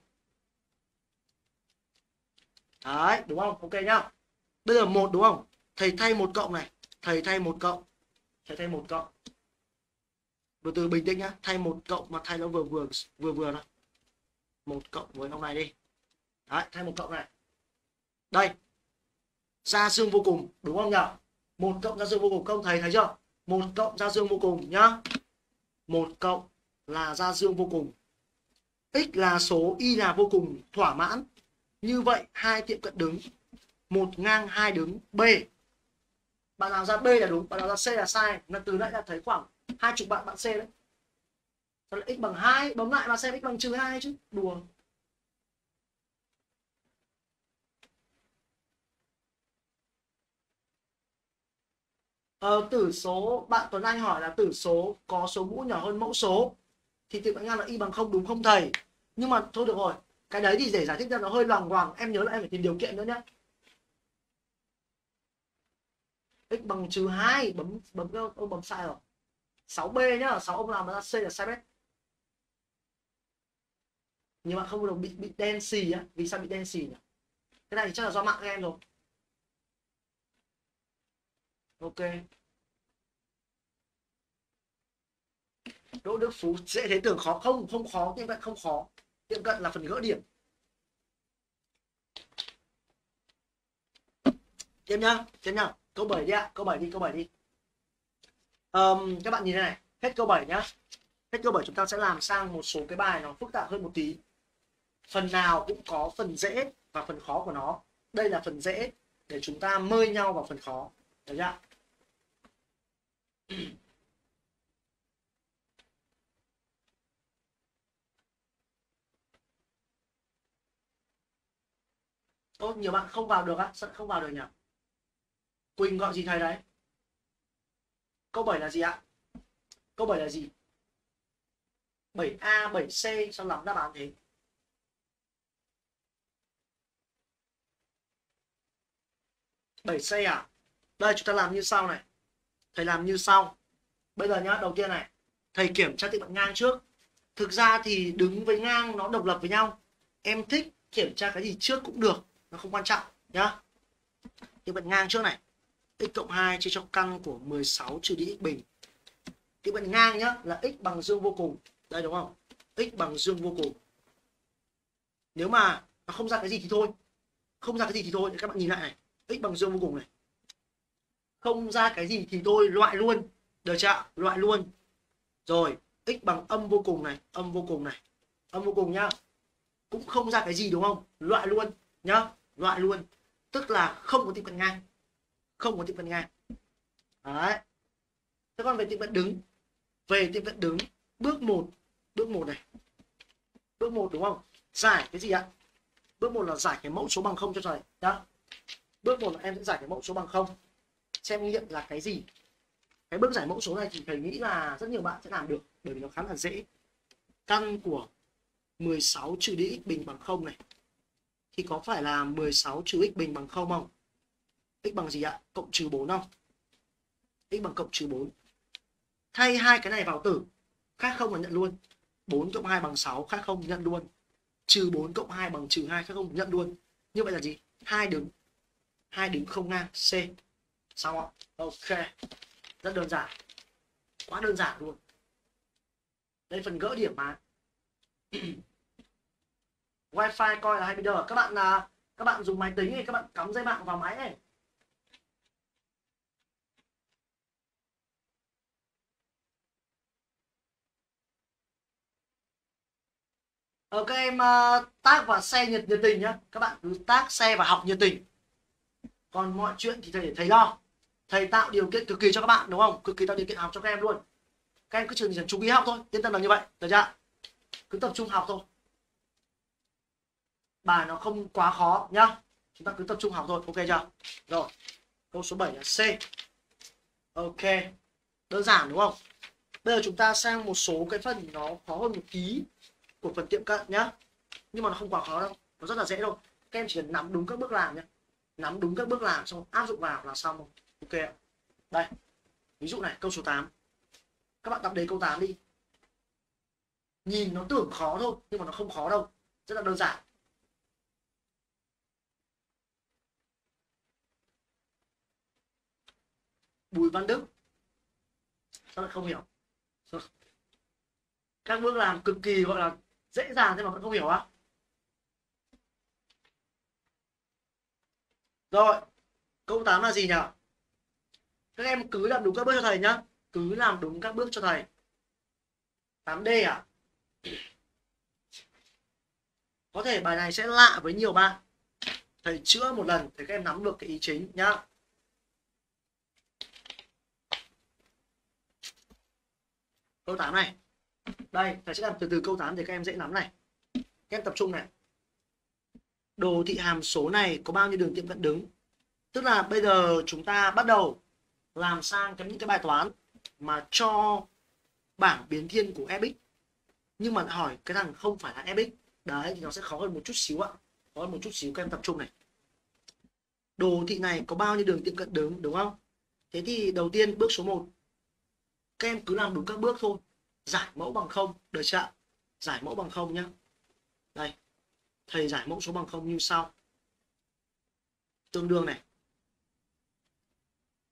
Đấy, đúng không? Ok nhá. Bây giờ một, đúng không? Thầy thay một cộng này. Thầy thay một cộng. Thầy thay một cộng. Từ từ bình tĩnh nhá. Thay một cộng mà thay nó vừa vừa vừa vừa thôi. Một cộng với ông này đi. Đấy, thay một cộng này. Đây. Ra dương vô cùng, đúng không nhỉ một cộng ra dương vô cùng. Không, thầy, thấy chưa? Một cộng ra dương vô cùng nhá. Một cộng là ra dương vô cùng x là số y là vô cùng thỏa mãn. Như vậy hai tiệm cận đứng. Một ngang hai đứng. B. Bạn nào ra b là đúng bạn nào ra c là sai. Là từ nãy là thấy khoảng hai chục bạn bạn c đấy. Còn x bằng hai? Bấm lại mà xem x bằng trừ hai chứ. Đùa. Ờ, tử số bạn Tuấn Anh hỏi là tử số có số mũ nhỏ hơn mẫu số thì tiệm cận ngang là y bằng không, đúng không thầy? Nhưng mà thôi được rồi, cái đấy thì để giải thích ra nó hơi loằng hoàng em nhớ là em phải tìm điều kiện nữa nhé x bằng trừ hai, bấm bấm ông bấm sai rồi. 6b nhá 6 ông làm ra c là sai bét. Nhưng mà không được, bị bị đen xì á, vì sao bị đen xì nhỉ? Cái này thì chắc là do mạng em rồi. Ok. Đỗ Đức Phú dễ thấy tưởng khó. Không không khó tiệm cận không khó. Tiệm cận là phần gỡ điểm. Tiếp nhá tiếp nhá. Câu 7 đi ạ câu 7 đi câu 7 đi. Um, các bạn nhìn thế này. Hết câu 7 nhá. Hết câu 7 chúng ta sẽ làm sang một số cái bài nó phức tạp hơn một tí. Phần nào cũng có phần dễ và phần khó của nó. Đây là phần dễ để chúng ta mơi nhau vào phần khó. Được chưa Ô, nhiều bạn không vào được á sao không vào được nhỉ? Quỳnh gọi gì thầy đấy? Câu 7 là gì ạ? Câu 7 là gì? 7A 7C sao làm đáp án thế? Bảy c à? Đây chúng ta làm như sau này. Thầy làm như sau. Bây giờ nhá đầu tiên này. Thầy kiểm tra tiệm bận ngang trước. Thực ra thì đứng với ngang nó độc lập với nhau. Em thích kiểm tra cái gì trước cũng được nó không quan trọng, nhá. Tiệm bận ngang trước này. X cộng 2 chia cho căn của 16 trừ đi x bình. Tiệm bận ngang nhá, là x bằng dương vô cùng. Đây đúng không? X bằng dương vô cùng. Nếu mà nó không ra cái gì thì thôi. Không ra cái gì thì thôi. Các bạn nhìn lại này. X bằng dương vô cùng này. Không ra cái gì thì tôi loại luôn. Được chưa loại luôn. Rồi, x bằng âm vô cùng này, âm vô cùng này, âm vô cùng nhá. Cũng không ra cái gì đúng không? Loại luôn, nhá loại luôn. Tức là không có tiếp cận ngang. Không có tiếp cận ngang. Đấy. Thế còn về tiếp cận đứng. Về tiếp cận đứng, bước một bước một này. Bước một đúng không? Giải cái gì ạ? Bước một là giải cái mẫu số bằng không cho thầy, nhá. Bước một là em sẽ giải cái mẫu số bằng không. Xem nghiệm là cái gì. Cái bước giải mẫu số này thì thầy nghĩ là rất nhiều bạn sẽ làm được, bởi vì nó khá là dễ. Căn của 16 trừ đi x bình bằng không này thì có phải là 16 trừ x bình bằng không không? X bằng gì ạ? Cộng trừ 4 không? X bằng cộng trừ 4 thay hai cái này vào tử. Khác không là nhận luôn. 4 cộng 2 bằng 6 khác không nhận luôn. Trừ 4 cộng 2 bằng trừ 2 khác không nhận luôn. Như vậy là gì? Hai đứng. Hai đứng không ngang, C. Xong ạ. Ok. Rất đơn giản. Quá đơn giản luôn. Đây phần gỡ điểm mà. wifi coi là hay. Bây các bạn là các bạn dùng máy tính thì các bạn cắm dây mạng vào máy này. Ok em uh, tác và xe nhiệt nhiệt tình nhá. Các bạn cứ tác xe và học nhiệt tình. Còn mọi chuyện thì thầy thầy lo. Thầy tạo điều kiện cực kỳ cho các bạn đúng không? Cực kỳ tạo điều kiện học cho các em luôn. Các em cứ chỉ cần chú ý học thôi. Yên tâm là như vậy. Được chưa cứ tập trung học thôi bài nó không quá khó, nhá. Chúng ta cứ tập trung học thôi, ok chưa? Rồi, câu số 7 là C. Ok, đơn giản, đúng không? Bây giờ chúng ta sang một số cái phần nó khó hơn một tí của phần tiệm cận, nhá. Nhưng mà nó không quá khó đâu, nó rất là dễ thôi. Các em chỉ cần nắm đúng các bước làm nhé nắm đúng các bước làm, xong áp dụng vào là xong ok đây, ví dụ này, câu số 8 các bạn đọc đề câu 8 đi. Nhìn nó tưởng khó thôi, nhưng mà nó không khó đâu. Rất là đơn giản. Bùi Văn Đức. Sao lại không hiểu? Các bước làm cực kỳ gọi là dễ dàng thế mà vẫn không hiểu á. Rồi, câu 8 là gì nhỉ? Các em cứ làm đúng các bước cho thầy nhá. Cứ làm đúng các bước cho thầy. 8D à? Có thể bài này sẽ lạ với nhiều bạn. Thầy chữa một lần để các em nắm được cái ý chính nhá. Câu 8 này. Đây, thầy sẽ làm từ từ câu 8 để các em dễ nắm này. Các em tập trung này. Đồ thị hàm số này có bao nhiêu đường tiệm cận đứng? Tức là bây giờ chúng ta bắt đầu làm sang cái những cái bài toán mà cho bảng biến thiên của fx nhưng mà hỏi cái thằng không phải là fx đấy, thì nó sẽ khó hơn một chút xíu ạ. Khó hơn một chút xíu, các em tập trung này. Đồ thị này có bao nhiêu đường tiệm cận đứng, đúng không? Thế thì đầu tiên bước số 1 các em cứ làm đúng các bước thôi. Giải mẫu bằng không, được chưa giải mẫu bằng không nhá. Đây, thầy giải mẫu số bằng không như sau. Tương đương này.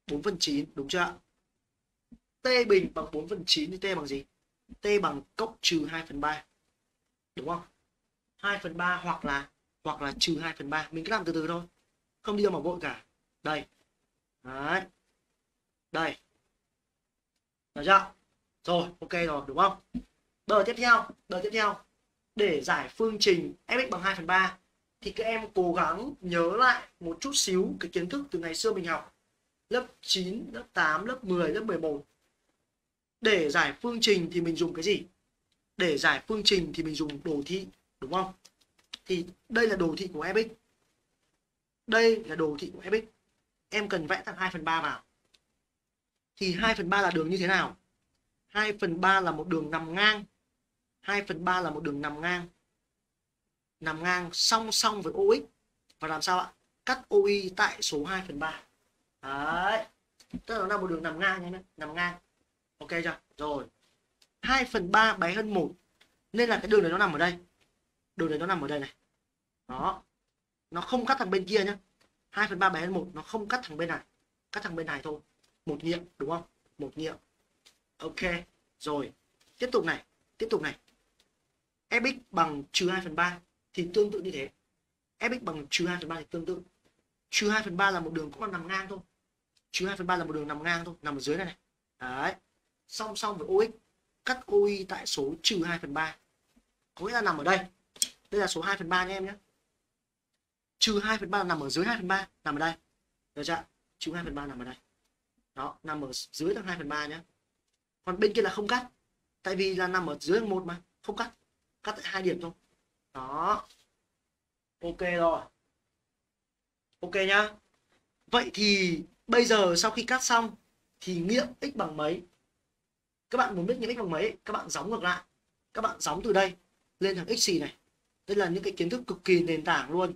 4 phần 9 đúng chưa ạ? T bình bằng 4 phần 9 thì T bằng gì? T bằng cốc trừ 2 phần 3 đúng không? 2 phần 3 hoặc là hoặc là trừ 2 phần 3 mình cứ làm từ từ thôi. Không đi đâu mà vội cả. Đây. Đấy. Đây được chưa? Rồi ok rồi đúng không? Đợt tiếp theo đợt tiếp theo. Để giải phương trình fx bằng 2 phần 3 thì các em cố gắng nhớ lại một chút xíu cái kiến thức từ ngày xưa mình học. Lớp 9, lớp 8, lớp 10, lớp 11 để giải phương trình thì mình dùng cái gì? Để giải phương trình thì mình dùng đồ thị đúng không? Thì đây là đồ thị của fx đây là đồ thị của fx em cần vẽ thằng 2 phần 3 vào thì 2 phần 3 là đường như thế nào? 2 phần 3 là một đường nằm ngang. 2 phần 3 là một đường nằm ngang. Nằm ngang song song với OX và làm sao ạ? Cắt OI tại số 2 phần 3 đấy. Tức là nó là một đường nằm ngang nhé. Nằm ngang. Ok chưa? Rồi. 2 phần 3 bé hơn 1 nên là cái đường này nó nằm ở đây. Đường này nó nằm ở đây này. Đó. Nó không cắt thằng bên kia nhá 2 phần 3 bé hơn 1 nó không cắt thằng bên này. Cắt thằng bên này thôi một nghiệm, đúng không? Một nghiệm. Ok, rồi. Tiếp tục này, tiếp tục này. Fx bằng trừ 2 phần 3 thì tương tự như thế. Fx bằng trừ 2 phần 3 thì tương tự. Trừ 2 phần 3 là một đường cũng là nằm ngang thôi. Trừ 2 phần 3 là một đường nằm ngang thôi, nằm ở dưới này này. Đấy. Song song với OX, cắt OY tại số trừ 2 phần 3 có nghĩa là nằm ở đây. Đây là số 2 phần 3 nha em nhé. Trừ 2 phần 3 nằm ở dưới 2 phần 3 nằm ở đây. Được chưa trừ 2 phần 3 nằm ở đây đó, nằm ở dưới thằng 2 phần 3 nhé còn bên kia là không cắt. Tại vì là nằm ở dưới một mà, không cắt. Cắt tại hai điểm thôi. Đó. Ok rồi. Ok nhá. Vậy thì bây giờ sau khi cắt xong thì nghiệm x bằng mấy? Các bạn muốn biết nghiệm x bằng mấy? Các bạn gióng ngược lại. Các bạn gióng từ đây lên thằng x xì này. Đây là những cái kiến thức cực kỳ nền tảng luôn.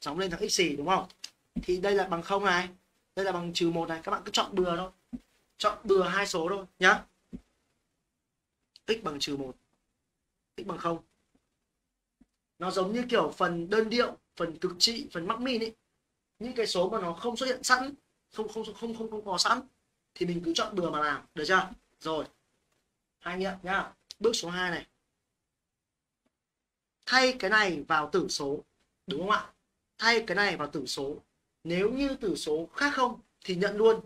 Gióng lên thằng x xì, đúng không? Thì đây là bằng không này đây là bằng trừ một này, các bạn cứ chọn bừa thôi. Chọn bừa hai số thôi, nhá. X bằng trừ một. X bằng không. Nó giống như kiểu phần đơn điệu, phần cực trị, phần mắc min ấy. Những cái số mà nó không xuất hiện sẵn, không không không không không có sẵn, thì mình cứ chọn bừa mà làm, được chưa? Rồi. Hai nghiệm nhá. Bước số 2 này. Thay cái này vào tử số, đúng không ạ? Thay cái này vào tử số nếu như tử số khác không thì nhận luôn.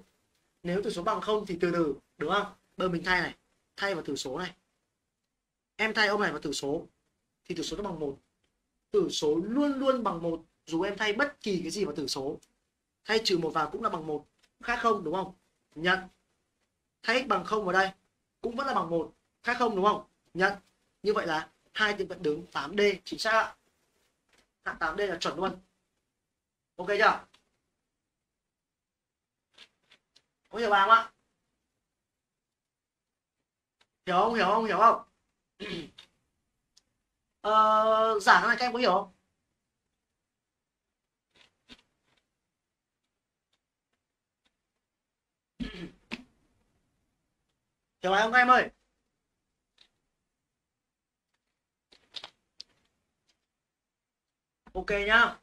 Nếu tử số bằng không thì từ từ, đúng không? Bây mình thay này, thay vào tử số này. Em thay ông này vào tử số, thì tử số nó bằng một. Tử số luôn luôn bằng một, dù em thay bất kỳ cái gì vào tử số. Thay trừ một vào cũng là bằng một, khác không, đúng không? Nhận. Thay x bằng không vào đây cũng vẫn là bằng một, khác không, đúng không? Nhận. Như vậy là hai tiệm cận đứng 8D chính xác ạ. Hạng 8D là chuẩn luôn. Ok chưa? Có hiểu bà không ạ? Hiểu không? Hiểu không? Hiểu không? Ờ, giả cái này các em có hiểu không? Hiểu bài không các em ơi? Ok nhá.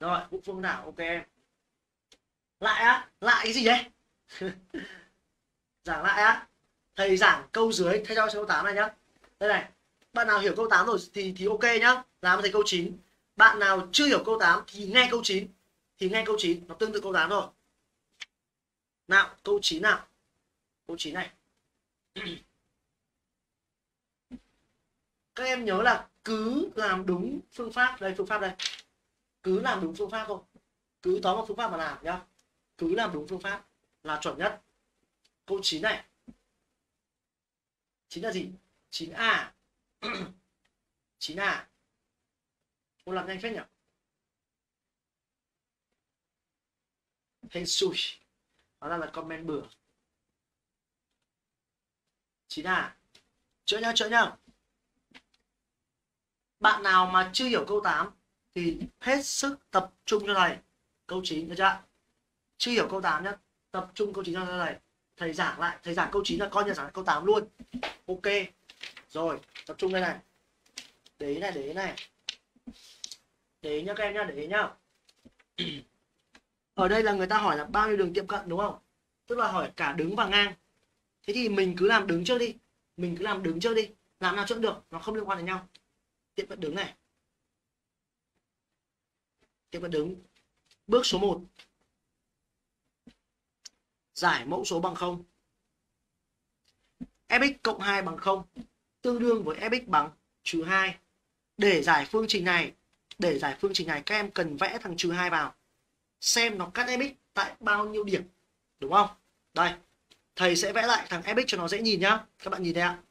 Rồi vũ phương thảo ok em. Lại á? Lại cái gì đấy? giảng lại á. Thầy giảng câu dưới thay cho câu 8 này nhá. Đây này, bạn nào hiểu câu 8 rồi thì thì ok nhá. Làm thầy câu 9 bạn nào chưa hiểu câu 8 thì nghe câu 9 thì nghe câu 9 nó tương tự câu 8 rồi nào, câu 9 nào. Câu 9 này. Các em nhớ là cứ làm đúng phương pháp. Đây, phương pháp đây. Cứ làm đúng phương pháp thôi. Cứ tóm vào phương pháp mà làm nhá. Cứ làm đúng phương pháp là chuẩn nhất. Câu 9 này. 9 là gì? 9A 9A Cô làm nhanh phết nhỉ? Hên xui. Đó là, là comment bừa. 9A Chữa nhá, chữa nhá. Bạn nào mà chưa hiểu câu 8 Thì hết sức tập trung cho thầy. Câu 9 được chưa Chưa hiểu câu 8 nhé Tập trung câu 9 cho này Thầy giảng lại, thầy giảng câu 9 là coi như giảng câu 8 luôn. Ok. Rồi tập trung đây này. Để ý này để ý này. Để ý nhá các em nhá để ý nhá. Ở đây là người ta hỏi là bao nhiêu đường tiệm cận đúng không? Tức là hỏi cả đứng và ngang. Thế thì mình cứ làm đứng trước đi. Mình cứ làm đứng trước đi. Làm nào trước được nó không liên quan đến nhau. Tiệm cận đứng này. Tiệm cận đứng. Bước số 1 giải mẫu số bằng 0 fx cộng 2 bằng 0 tương đương với fx bằng trừ 2 để giải phương trình này, để giải phương trình này, các em cần vẽ thằng trừ 2 vào. Xem nó cắt fx tại bao nhiêu điểm, đúng không? Đây, thầy sẽ vẽ lại thằng fx cho nó dễ nhìn nhá. Các bạn nhìn đây ạ.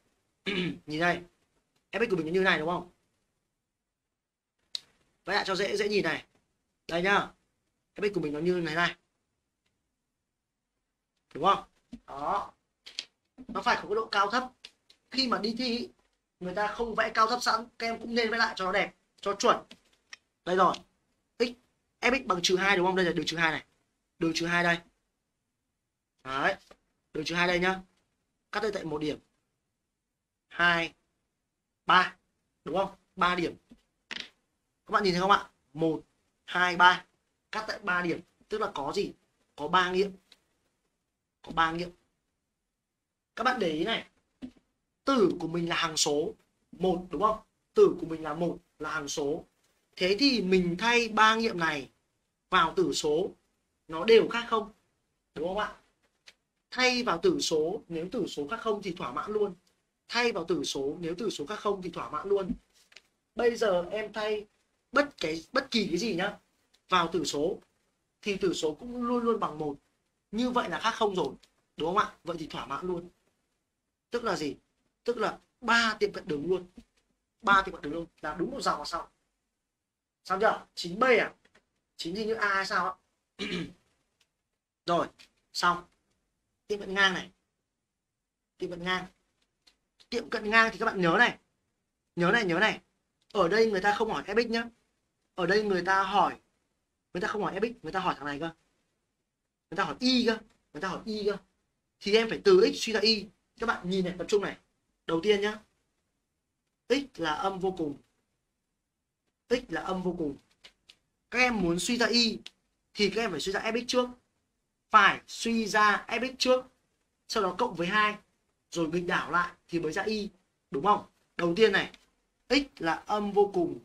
Nhìn đây. Fx của mình như này, đúng không? Vẽ lại cho dễ dễ nhìn này. Đây nhá. Fx của mình nó như này này đúng không? Đó. Nó phải có cái độ cao thấp. Khi mà đi thi, người ta không vẽ cao thấp sẵn, các em cũng nên vẽ lại cho nó đẹp, cho chuẩn. Đây rồi. X fx bằng trừ hai, đúng không? Đây là đường trừ hai này. Đường trừ hai đây. Đấy. Đường trừ hai đây nhá. Cắt đây tại một điểm. Hai, ba. Đúng không? Ba điểm. Các bạn nhìn thấy không ạ? Một, hai, ba. Cắt tại ba điểm. Tức là có gì? Có ba nghiệm có ba nghiệm các bạn để ý này, tử của mình là hàng số một, đúng không? Tử của mình là một là hàng số. Thế thì mình thay ba nghiệm này vào tử số, nó đều khác không? Đúng không ạ? Thay vào tử số, nếu tử số khác không thì thỏa mãn luôn. Thay vào tử số, nếu tử số khác không thì thỏa mãn luôn. Bây giờ em thay bất cái, bất kỳ cái gì nhá, vào tử số, thì tử số cũng luôn luôn bằng một như vậy là khác không rồi, đúng không ạ? Vậy thì thỏa mãn luôn. Tức là gì? Tức là ba tiệm cận đường luôn. Ba tiệm cận đường luôn, là đúng một dòng là sao sao chưa? 9 b à? 9 gì như a hay sao ạ? Rồi, xong. Tiệm cận ngang này. Tiệm cận ngang. Tiệm cận ngang thì các bạn nhớ này. Nhớ này nhớ này. Ở đây người ta không hỏi fx nhá. Ở đây người ta hỏi, người ta không hỏi fx người ta hỏi thằng này cơ người ta hỏi y cơ, người ta hỏi y cơ. Thì em phải từ x suy ra y. Các bạn nhìn này, tập trung này. Đầu tiên nhá. X là âm vô cùng. X là âm vô cùng. Các em muốn suy ra y, thì các em phải suy ra fx trước. Phải suy ra fx trước, sau đó cộng với 2 rồi nghịch đảo lại thì mới ra y, đúng không? Đầu tiên này, x là âm vô cùng,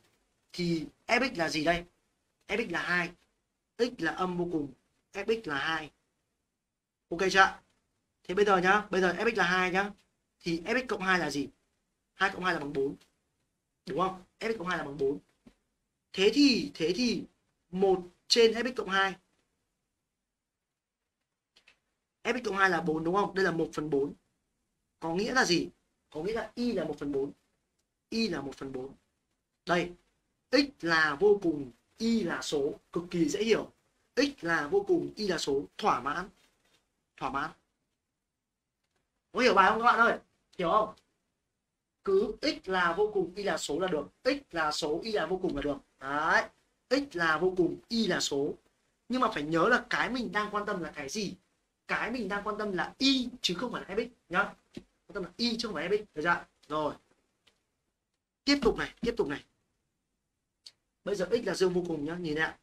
thì fx là gì đây? Fx là 2 x là âm vô cùng fx là 2 ok chưa thế bây giờ nhá, bây giờ fx là 2 nhá. Thì fx cộng 2 là gì? 2 cộng 2 là bằng 4 đúng không? Fx cộng 2 là bằng 4 thế thì thế thì 1 trên fx cộng 2 fx cộng 2 là 4 đúng không? Đây là 1 phần 4 có nghĩa là gì? Có nghĩa là y là 1 phần 4 y là 1 phần 4 đây, x là vô cùng, y là số. Cực kỳ dễ hiểu x là vô cùng, y là số, thỏa mãn. Thỏa mãn. Có hiểu bài không các bạn ơi? Hiểu không? Cứ x là vô cùng, y là số là được. X là số, y là vô cùng là được. Đấy. X là vô cùng, y là số. Nhưng mà phải nhớ là cái mình đang quan tâm là cái gì? Cái mình đang quan tâm là y, chứ không phải là fx nhá. Quan tâm là y chứ không phải fx được chưa? Rồi. Tiếp tục này, tiếp tục này. Bây giờ x là dương vô cùng nhá, nhìn ạ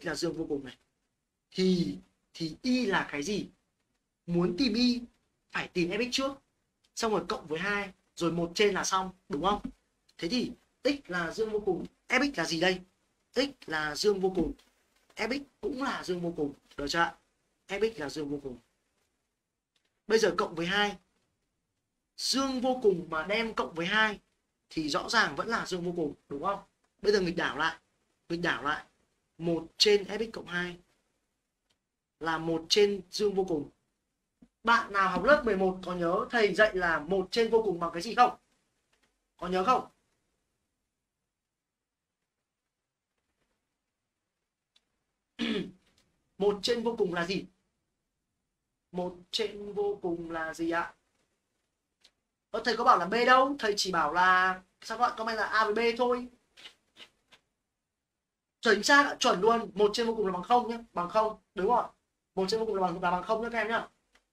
x là dương vô cùng này. Thì thì y là cái gì? Muốn tìm y, phải tìm fx trước. Xong rồi cộng với hai, rồi một trên là xong, đúng không? Thế thì x là dương vô cùng. Fx là gì đây? X là dương vô cùng. Fx cũng là dương vô cùng. Được chưa fx là dương vô cùng. Bây giờ cộng với hai. Dương vô cùng mà đem cộng với hai thì rõ ràng vẫn là dương vô cùng, đúng không? Bây giờ nghịch đảo lại. Nghịch đảo lại. 1 trên fx cộng 2 là 1 trên dương vô cùng. Bạn nào học lớp 11 có nhớ thầy dạy là 1 trên vô cùng bằng cái gì không? Có nhớ không? Một trên vô cùng là gì? Một trên vô cùng là gì ạ? Ơ, thầy có bảo là b đâu? Thầy chỉ bảo là sao các bạn comment là a với b thôi chính xác chuẩn luôn. Một trên vô cùng là bằng không nhé bằng không, đúng rồi. Một trên vô cùng là bằng là bằng không nhé các em nhá.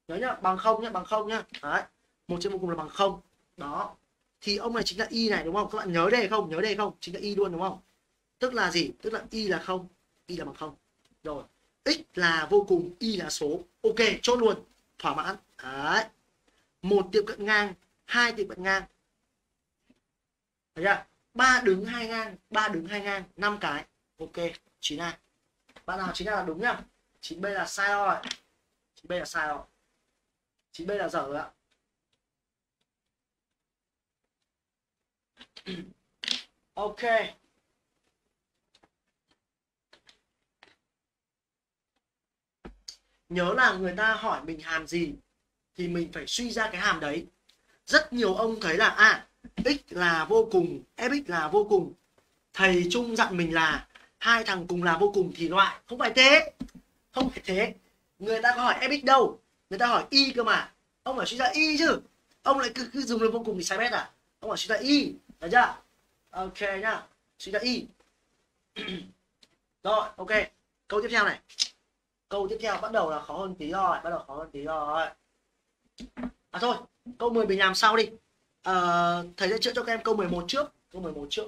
Nhớ nhá, bằng không nhé bằng không nhá. Đấy, một trên vô cùng là bằng không. Đó. Thì ông này chính là y này, đúng không? Các bạn nhớ đây không? Nhớ đây không? Chính là y luôn, đúng không? Tức là gì? Tức là y là không, y là bằng không. Rồi. X là vô cùng, y là số. Ok, chốt luôn. Thỏa mãn. Đấy. Một tiệm cận ngang, hai tiệm cận ngang. Thấy chưa? Ba đứng hai ngang, ba đứng hai ngang, năm cái ok, chín a bạn nào chín a là đúng nhá. Chín b là sai rồi. Chín b là sai rồi. Chín b là dở rồi ạ. Ok. Nhớ là người ta hỏi mình hàm gì thì mình phải suy ra cái hàm đấy. Rất nhiều ông thấy là à x là vô cùng fx là vô cùng. Thầy trung dặn mình là hai thằng cùng là vô cùng thì loại. Không phải thế. Không phải thế. Người ta có hỏi fx đâu. Người ta hỏi y cơ mà. Ông phải suy ra y chứ. Ông lại cứ, cứ dùng được vô cùng thì sai bét à? Ông phải suy ra y. Được chưa? Ok nhá. Suy ra y. Rồi ok. Câu tiếp theo này. Câu tiếp theo bắt đầu là khó hơn tí rồi. Bắt đầu khó hơn tí rồi. À thôi câu 10 mình làm sau đi. À, thầy sẽ chữa cho các em câu 11 trước. Câu 11 trước.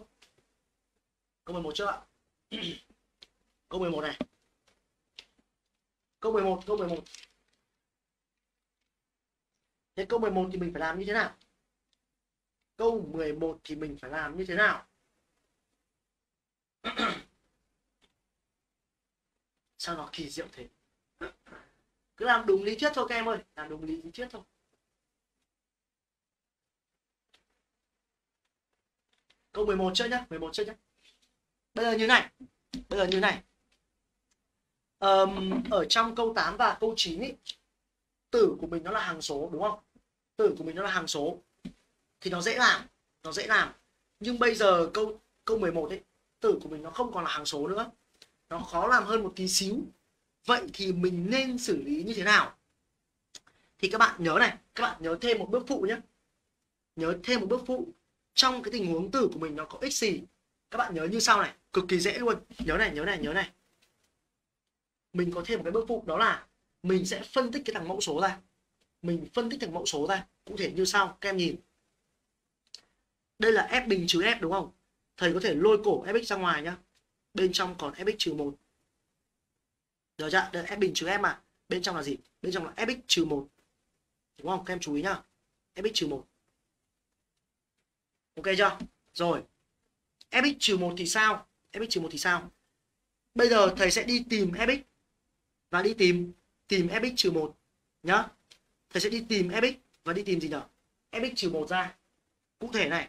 Câu 11 trước ạ. câu 11 này. Câu 11 câu 11 thế câu 11 thì mình phải làm như thế nào? Câu 11 thì mình phải làm như thế nào? Sao nó kỳ diệu thế? Cứ làm đúng lý thuyết thôi các em ơi, làm đúng lý thuyết thôi. Câu 11 chơi nhá 11 chơi nhá bây giờ như này bây giờ như này. Um, ở trong câu 8 và câu 9 ý, tử của mình nó là hàng số đúng không? Tử của mình nó là hàng số. Thì nó dễ làm nó dễ làm. Nhưng bây giờ câu câu 11 ấy tử của mình nó không còn là hàng số nữa. Nó khó làm hơn một tí xíu. Vậy thì mình nên xử lý như thế nào? Thì các bạn nhớ này các bạn nhớ thêm một bước phụ nhé. Nhớ thêm một bước phụ. Trong cái tình huống tử của mình nó có x gì? Các bạn nhớ như sau này, cực kỳ dễ luôn. Nhớ này nhớ này nhớ này. Mình có thêm một cái bước phụ, đó là mình sẽ phân tích cái thằng mẫu số ra. Mình phân tích thằng mẫu số ra. Cụ thể như sau, các em nhìn. Đây là f bình trừ f, đúng không? Thầy có thể lôi cổ fx ra ngoài nhá. Bên trong còn fx trừ một. Được chưa đây là f bình trừ f mà. Bên trong là gì? Bên trong là fx trừ một. Đúng không? Các em chú ý nhá. Fx trừ một. Ok chưa? Rồi fx trừ 1 thì sao? Fx trừ 1 thì sao? Bây giờ thầy sẽ đi tìm fx và đi tìm tìm fx trừ 1 nhá. Thầy sẽ đi tìm fx và đi tìm gì nhở? Fx trừ 1 ra. Cụ thể này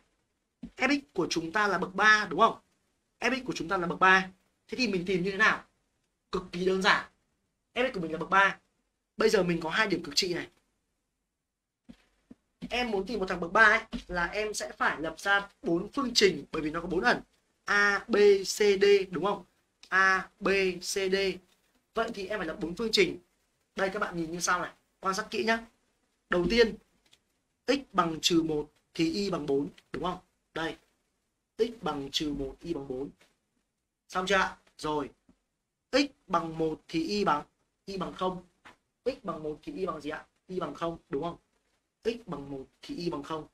fx của chúng ta là bậc 3 đúng không? Fx của chúng ta là bậc 3 thế thì mình tìm như thế nào? Cực kỳ đơn giản. Fx của mình là bậc 3 bây giờ mình có hai điểm cực trị này em muốn tìm một thằng bậc 3 ấy, là em sẽ phải lập ra bốn phương trình, bởi vì nó có bốn ẩn. A, B, C, D, đúng không? A, B, C, D. Vậy thì em phải lập bốn phương trình. Đây, các bạn nhìn như sau này. Quan sát kỹ nhá. Đầu tiên, x bằng trừ một thì y bằng 4 đúng không? Đây. X bằng trừ 1 y bằng 4 xong chưa ạ? Rồi. X bằng 1 thì y bằng y bằng 0 x bằng 1 thì y bằng gì ạ? Y bằng 0 đúng không? X bằng 1 thì y bằng 0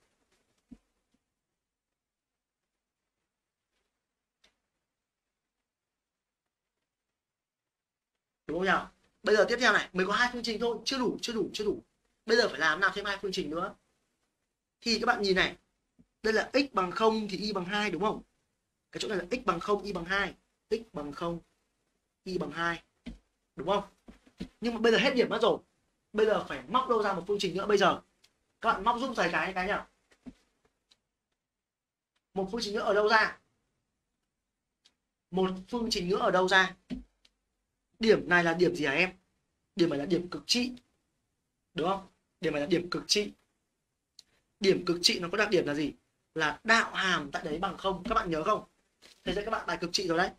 đúng không nhỉ bây giờ tiếp theo này, mới có hai phương trình thôi, chưa đủ chưa đủ chưa đủ. Bây giờ phải làm nào thêm hai phương trình nữa? Thì các bạn nhìn này, đây là x bằng 0 thì y bằng 2 đúng không? Cái chỗ này là x bằng 0 y bằng 2 x bằng 0 y bằng 2 đúng không? Nhưng mà bây giờ hết điểm mất rồi. Bây giờ phải móc đâu ra một phương trình nữa bây giờ? Các bạn móc giúp thầy cái cái nhỉ một phương trình nữa ở đâu ra? Một phương trình nữa ở đâu ra? Điểm này là điểm gì hả em? Điểm này là điểm cực trị. Đúng không? Điểm này là điểm cực trị. Điểm cực trị nó có đặc điểm là gì? Là đạo hàm tại đấy bằng không. Các bạn nhớ không? Thầy sẽ các bạn bài cực trị rồi đấy.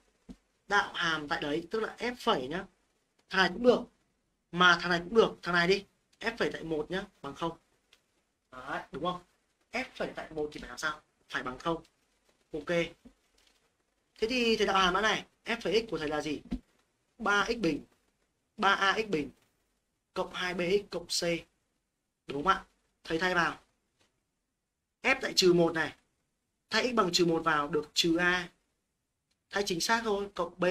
Đạo hàm tại đấy, tức là f phẩy nhá. Thằng này cũng được. Mà thằng này cũng được. Thằng này đi. F phẩy tại một nhá, bằng không đấy, đúng không? F phẩy tại một thì phải làm sao? Phải bằng không. Ok. Thế thì thầy đạo hàm nó này f phẩy x của thầy là gì? 3x bình. 3ax bình cộng 2bx cộng c. Đúng không ạ? Thầy thay vào. F tại trừ 1 này. Thay x bằng trừ 1 vào được trừ a. Thay chính xác thôi cộng b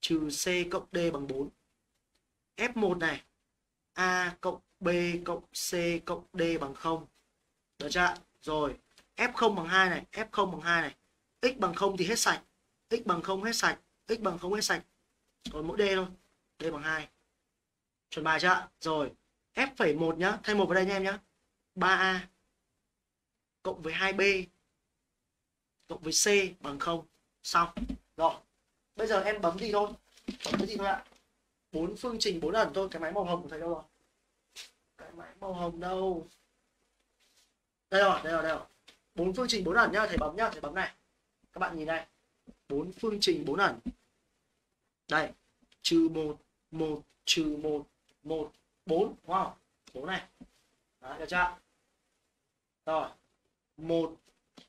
trừ c cộng d bằng 4 f1 này. a cộng b cộng c cộng d bằng 0 được chưa rồi f0 bằng 2 này f0 bằng 2 này. X bằng 0 thì hết sạch. X bằng 0 hết sạch. X bằng 0 hết sạch. Còn mỗi d thôi. D bằng 2 chuẩn bài chưa rồi f1 nhá. Thay một vào đây nha em nhá. 3a cộng với 2b cộng với c bằng 0 xong. Rồi, bây giờ em bấm gì thôi? Bấm cái gì thôi ạ? Bốn phương trình bốn ẩn thôi. Cái máy màu hồng của thầy đâu rồi cái màu hồng đâu? Đây rồi đây rồi đây rồi bốn phương trình bốn ẩn nhá thầy bấm nhá thầy bấm này. Các bạn nhìn này. Bốn phương trình bốn ẩn. Đây trừ một một trừ một một bốn. Đúng không bốn này. Đó, được chưa? Rồi. Một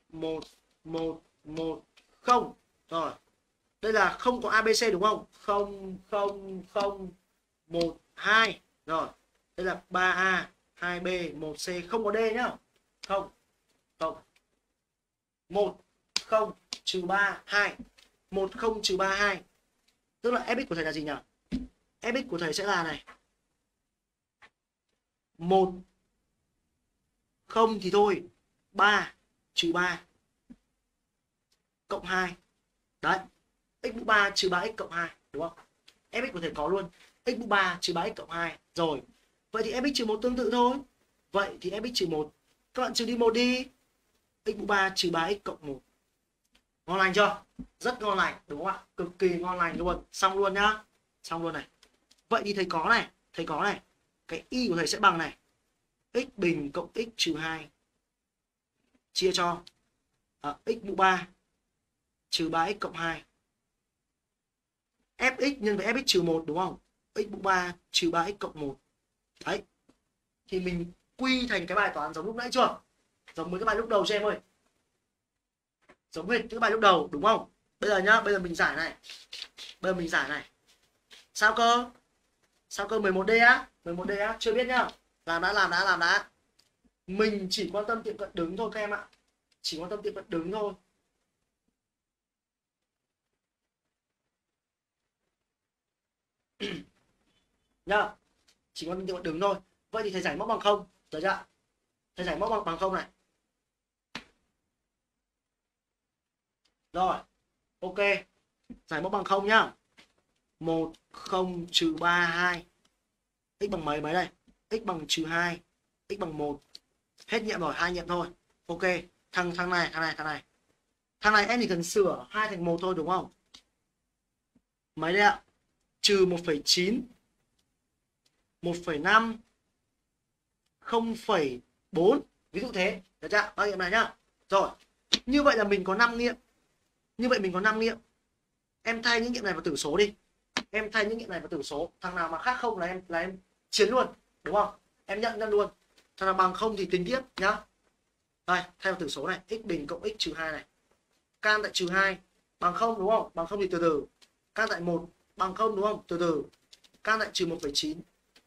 một một một không. Rồi. Đây là không có abc đúng không? Không không không một hai. Rồi đây là 3a 2b 1c không có d nhá. Không. Không. Một, không, trừ ba, hai. Một, không, trừ ba, hai. Tức là fx của thầy là gì nhỉ? Fx của thầy sẽ là này. Một, không thì thôi. Ba, trừ ba. Cộng hai. Đấy. X mũ 3 trừ 3x cộng 2 đúng không? Fx của thầy có luôn. X mũ 3 trừ 3x cộng 2 rồi vậy thì fx trừ 1 tương tự thôi. Vậy thì fx trừ 1 các bạn trừ đi 1 đi. X mũ 3 trừ 3x cộng 1 ngon lành chưa? Rất ngon lành đúng không ạ? Cực kỳ ngon lành luôn. Xong luôn nhá. Xong luôn này. Vậy thì thầy có này thầy có này. Cái y của thầy sẽ bằng này. X bình cộng x trừ 2 chia cho. À, x mũ 3 trừ 3x cộng 2 fx nhân với fx trừ 1 đúng không? x mũ 3 trừ 3x cộng 1. Đấy. Thì mình quy thành cái bài toán giống lúc nãy chưa? Giống với cái bài lúc đầu cho em ơi. Giống hệt cái bài lúc đầu đúng không? Bây giờ nhá, bây giờ mình giải này. Bây giờ mình giải này. Sao cơ? Sao cơ 11D á? 11D á? Chưa biết nhá. Làm đã, làm đã, làm đã. Mình chỉ quan tâm tiệm cận đứng thôi các em ạ. Chỉ quan tâm tiệm cận đứng thôi. nhá chỉ quan tâm đứng thôi vậy thì thầy giải móc bằng không? Được chưa thầy giải móc bằng bằng không này. Rồi ok. Giải móc bằng không nhá. Một không trừ ba hai. X bằng mấy mấy đây? X bằng trừ hai. X bằng một. Hết nhiệm rồi hai nhiệm thôi. Ok thằng thằng này thằng này thằng này. Thằng này em chỉ cần sửa hai thành một thôi đúng không? Mấy đây ạ? Trừ 1,9 1,5 0,4 ví dụ thế. Được chưa? Bao nghiệm này nhá. Rồi. Như vậy là mình có 5 nghiệm. Như vậy mình có 5 nghiệm. Em thay những nghiệm này vào tử số đi. Em thay những nghiệm này vào tử số. Thằng nào mà khác không là em là em chiến luôn. Đúng không? Em nhận ra luôn. Thằng nào bằng không thì tính tiếp nhá. Đây thay vào tử số này. X bình cộng x trừ 2 này. Can tại trừ 2 bằng không đúng không? Bằng không thì từ từ. Can tại 1 bằng không đúng không? Từ từ. Can tại trừ 1,9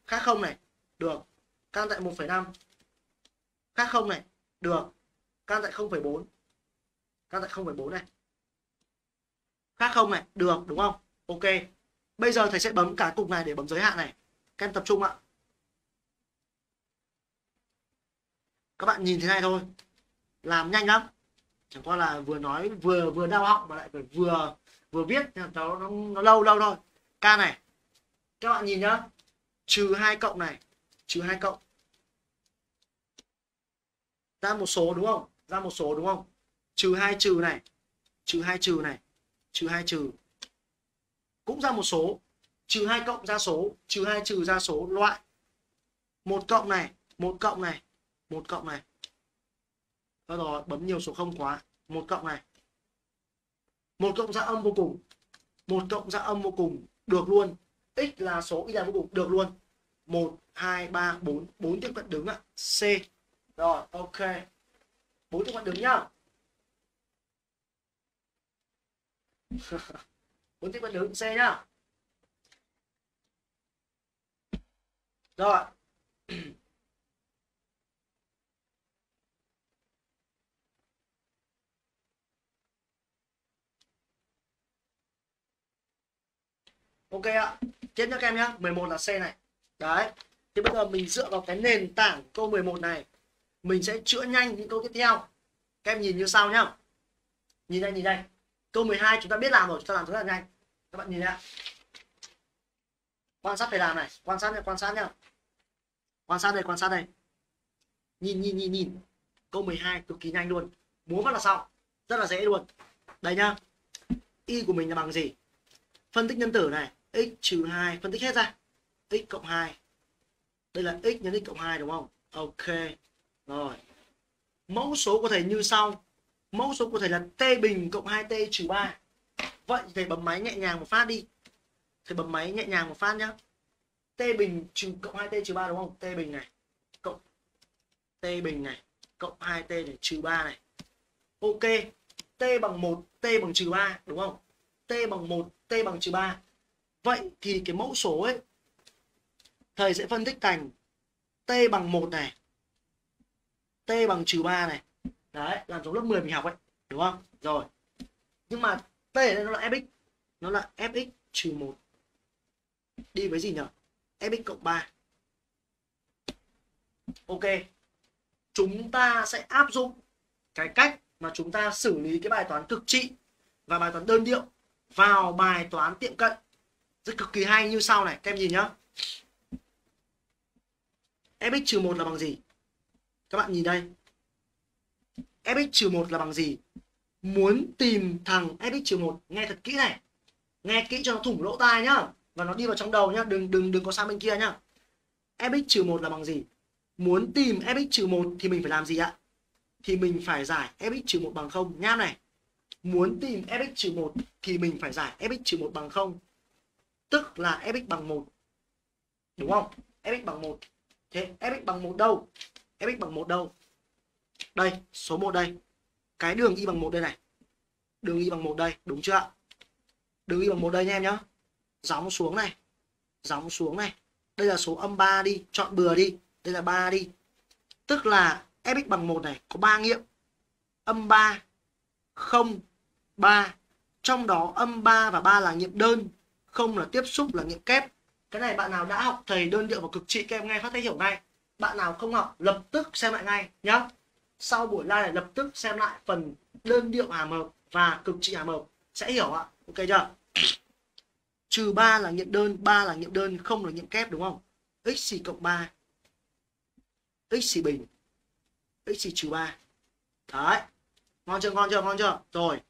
khác không này được. Can tại 1,5 khác không này được. Can tại 0,4 can tại 0,4 này. Khác không này được đúng không? Ok. Bây giờ thầy sẽ bấm cả cục này để bấm giới hạn này. Các em tập trung ạ. Các bạn nhìn thế này thôi. Làm nhanh lắm. Chẳng qua là vừa nói vừa vừa đau họng mà lại phải vừa vừa viết. Nó, nó, nó lâu lâu thôi. Ca này. Các bạn nhìn nhá trừ hai cộng này. Trừ hai cộng. Ra một số đúng không? Ra một số đúng không? Trừ hai trừ này. Trừ hai trừ này. Trừ hai trừ. Cũng ra một số. Trừ hai cộng ra số. Trừ hai trừ ra số loại. Một cộng này, một cộng này, một cộng này. Đó rồi, bấm nhiều số không quá. Một cộng này. Một cộng ra âm vô cùng. Một cộng ra âm vô cùng. Được luôn x là số y là vô cùng được luôn. 1 2 3 4 4 tiếp cận đứng ạ. C. Rồi, ok. 4 tiếp cận đứng nhá. 4 tiếp cận đứng, C nhá. Rồi. ok ạ. Tiếp nhá các em nhá. 11 là C này. Đấy. Thì bây giờ mình dựa vào cái nền tảng câu 11 này, mình sẽ chữa nhanh những câu tiếp theo. Các em nhìn như sau nhá. Nhìn đây nhìn đây. Câu 12 chúng ta biết làm rồi, chúng ta làm rất là nhanh. Các bạn nhìn nhá quan sát thầy làm này. Quan sát nhá, quan sát nhá. Quan sát đây, quan sát đây. Nhìn nhìn nhìn nhìn. Câu 12 cực kỳ nhanh luôn. Múa phát là xong. Rất là dễ luôn. Đây nhá. Y của mình là bằng gì? Phân tích nhân tử này x trừ 2 phân tích hết ra. X cộng 2 đây là x nhân x cộng 2 đúng không? Ok. Rồi. Mẫu số có thể như sau. Mẫu số có thể là t bình cộng 2t trừ 3 vậy thầy bấm máy nhẹ nhàng một phát đi. Thầy bấm máy nhẹ nhàng một phát nhá. T bình trừ cộng 2t trừ 3 đúng không? T bình này cộng t bình này cộng 2t này trừ 3 này. Ok. T bằng 1 t bằng trừ 3 đúng không? T bằng 1 t bằng trừ 3 vậy thì cái mẫu số ấy, thầy sẽ phân tích thành t bằng 1 này, t bằng trừ 3 này. Đấy, làm giống lớp 10 mình học ấy, đúng không? Rồi. Nhưng mà t ở đây nó là fx, nó là fx trừ 1 đi với gì nhỉ fx cộng 3 ok. Chúng ta sẽ áp dụng cái cách mà chúng ta xử lý cái bài toán cực trị và bài toán đơn điệu vào bài toán tiệm cận rất cực kỳ hay, như sau này, các em nhìn nhá. Fx trừ một là bằng gì? Các bạn nhìn đây. Fx trừ một là bằng gì? Muốn tìm thằng fx trừ một. Nghe thật kỹ này. Nghe kỹ cho nó thủng lỗ tai nhá. Và nó đi vào trong đầu nhá. Đừng đừng đừng có sang bên kia nhá. Fx trừ một là bằng gì? Muốn tìm fx trừ một thì mình phải làm gì ạ? Thì mình phải giải fx trừ một bằng không. Nhá này. Muốn tìm fx trừ một thì mình phải giải fx trừ một bằng không tức là fx bằng 1 đúng không? Fx bằng 1 thế fx bằng 1 đâu? Fx bằng 1 đâu? Đây, số 1 đây. Cái đường y bằng 1 đây này. Đường y bằng 1 đây, đúng chưa ạ? Đường y bằng 1 đây nha em nhá. Gióng xuống này. Gióng xuống này. Đây là số âm 3 đi. Chọn bừa đi. Đây là 3 đi. Tức là fx bằng 1 này có 3 nghiệm. Âm 3 0 3 trong đó âm 3 và 3 là nghiệm đơn không là tiếp xúc, là nghiệm kép. Cái này bạn nào đã học thầy đơn điệu và cực trị, các em nghe phát thấy hiểu ngay. Bạn nào không học, lập tức xem lại ngay, nhá. Sau buổi live này lập tức xem lại phần đơn điệu hàm hợp và cực trị hàm hợp sẽ hiểu ạ. Ok chưa? Trừ 3 là nghiệm đơn 3 là nghiệm đơn, không là nghiệm kép, đúng không? X xì cộng 3 x xì bình. X xì trừ 3 đấy. Ngon chưa ngon chưa ngon chưa? Rồi.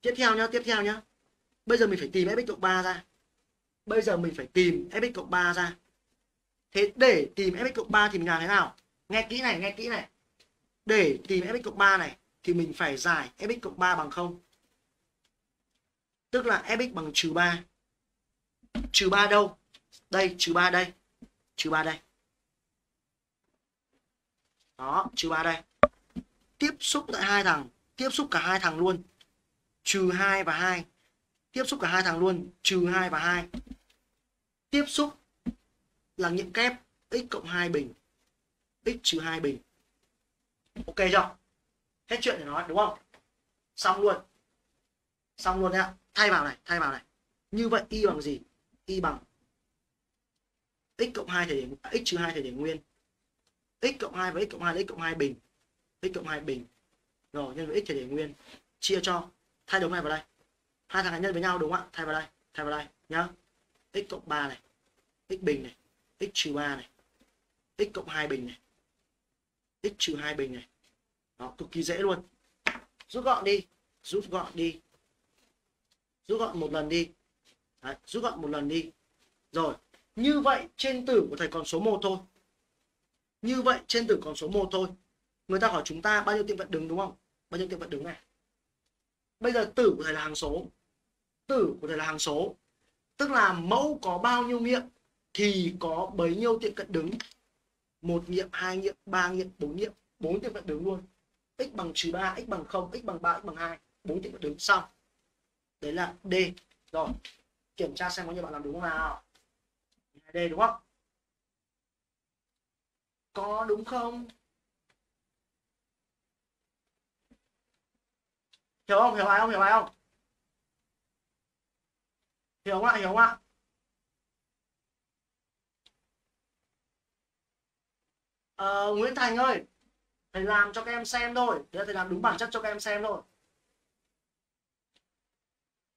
Tiếp theo nhá, tiếp theo nhá. Bây giờ mình phải tìm fx cộng 3 ra bây giờ mình phải tìm fx cộng 3 ra. Thế để tìm fx cộng 3 thì mình làm thế nào? Nghe kỹ này, nghe kỹ này. Để tìm fx cộng 3 này thì mình phải giải fx cộng 3 bằng 0 tức là fx bằng trừ 3 trừ 3 đâu? Đây, trừ 3 đây. Trừ 3 đây. Đó, trừ 3 đây. Tiếp xúc tại hai thằng. Tiếp xúc cả hai thằng luôn. Trừ 2 và 2 tiếp xúc cả hai thằng luôn. Trừ 2 và 2 tiếp xúc là những kép x cộng 2 bình, x trừ 2 bình. Ok chưa? Hết chuyện để nói, đúng không? Xong luôn. Xong luôn nhá. Thay vào này, thay vào này. Như vậy y bằng gì? Y bằng x cộng 2 thể để à, x trừ 2 thời điểm nguyên. X cộng 2 và x cộng 2 là x cộng 2 bình. X cộng 2 bình. Rồi, nhân với x thời điểm nguyên. Chia cho. Thay đống này vào đây. Hai thằng này nhân với nhau, đúng không ạ? Thay vào đây, thay vào đây, nhá x cộng 3 này x bình này x trừ 3 này x cộng 2 bình này x trừ 2 bình này. Đó cực kỳ dễ luôn. Rút gọn đi rút gọn đi. Rút gọn một lần đi. Đấy, rút gọn một lần đi. Rồi như vậy trên tử của thầy còn số 1 thôi. Như vậy trên tử còn số 1 thôi. Người ta hỏi chúng ta bao nhiêu tiệm vận đứng đúng không? Bao nhiêu tiệm vận đứng này? Bây giờ tử của thầy là hàng số. Tử của thầy là hàng số tức là mẫu có bao nhiêu nghiệm thì có bấy nhiêu tiệm cận đứng. Một nghiệm, hai nghiệm, ba nghiệm, bốn nghiệm. Bốn tiệm cận đứng luôn. X bằng trừ ba, x bằng không, x bằng ba, x bằng hai. Bốn tiệm cận đứng. Xong. Đấy là d. Rồi. Kiểm tra xem có nhiều bạn làm đúng không nào. D đúng không? Có đúng không? Hiểu không? Hiểu ai không? Hiểu ai không? hiểu không ạ? Hiểu không ạ? Ờ, Nguyễn Thành ơi thầy làm cho các em xem thôi. Để thầy làm đúng bản chất cho các em xem thôi.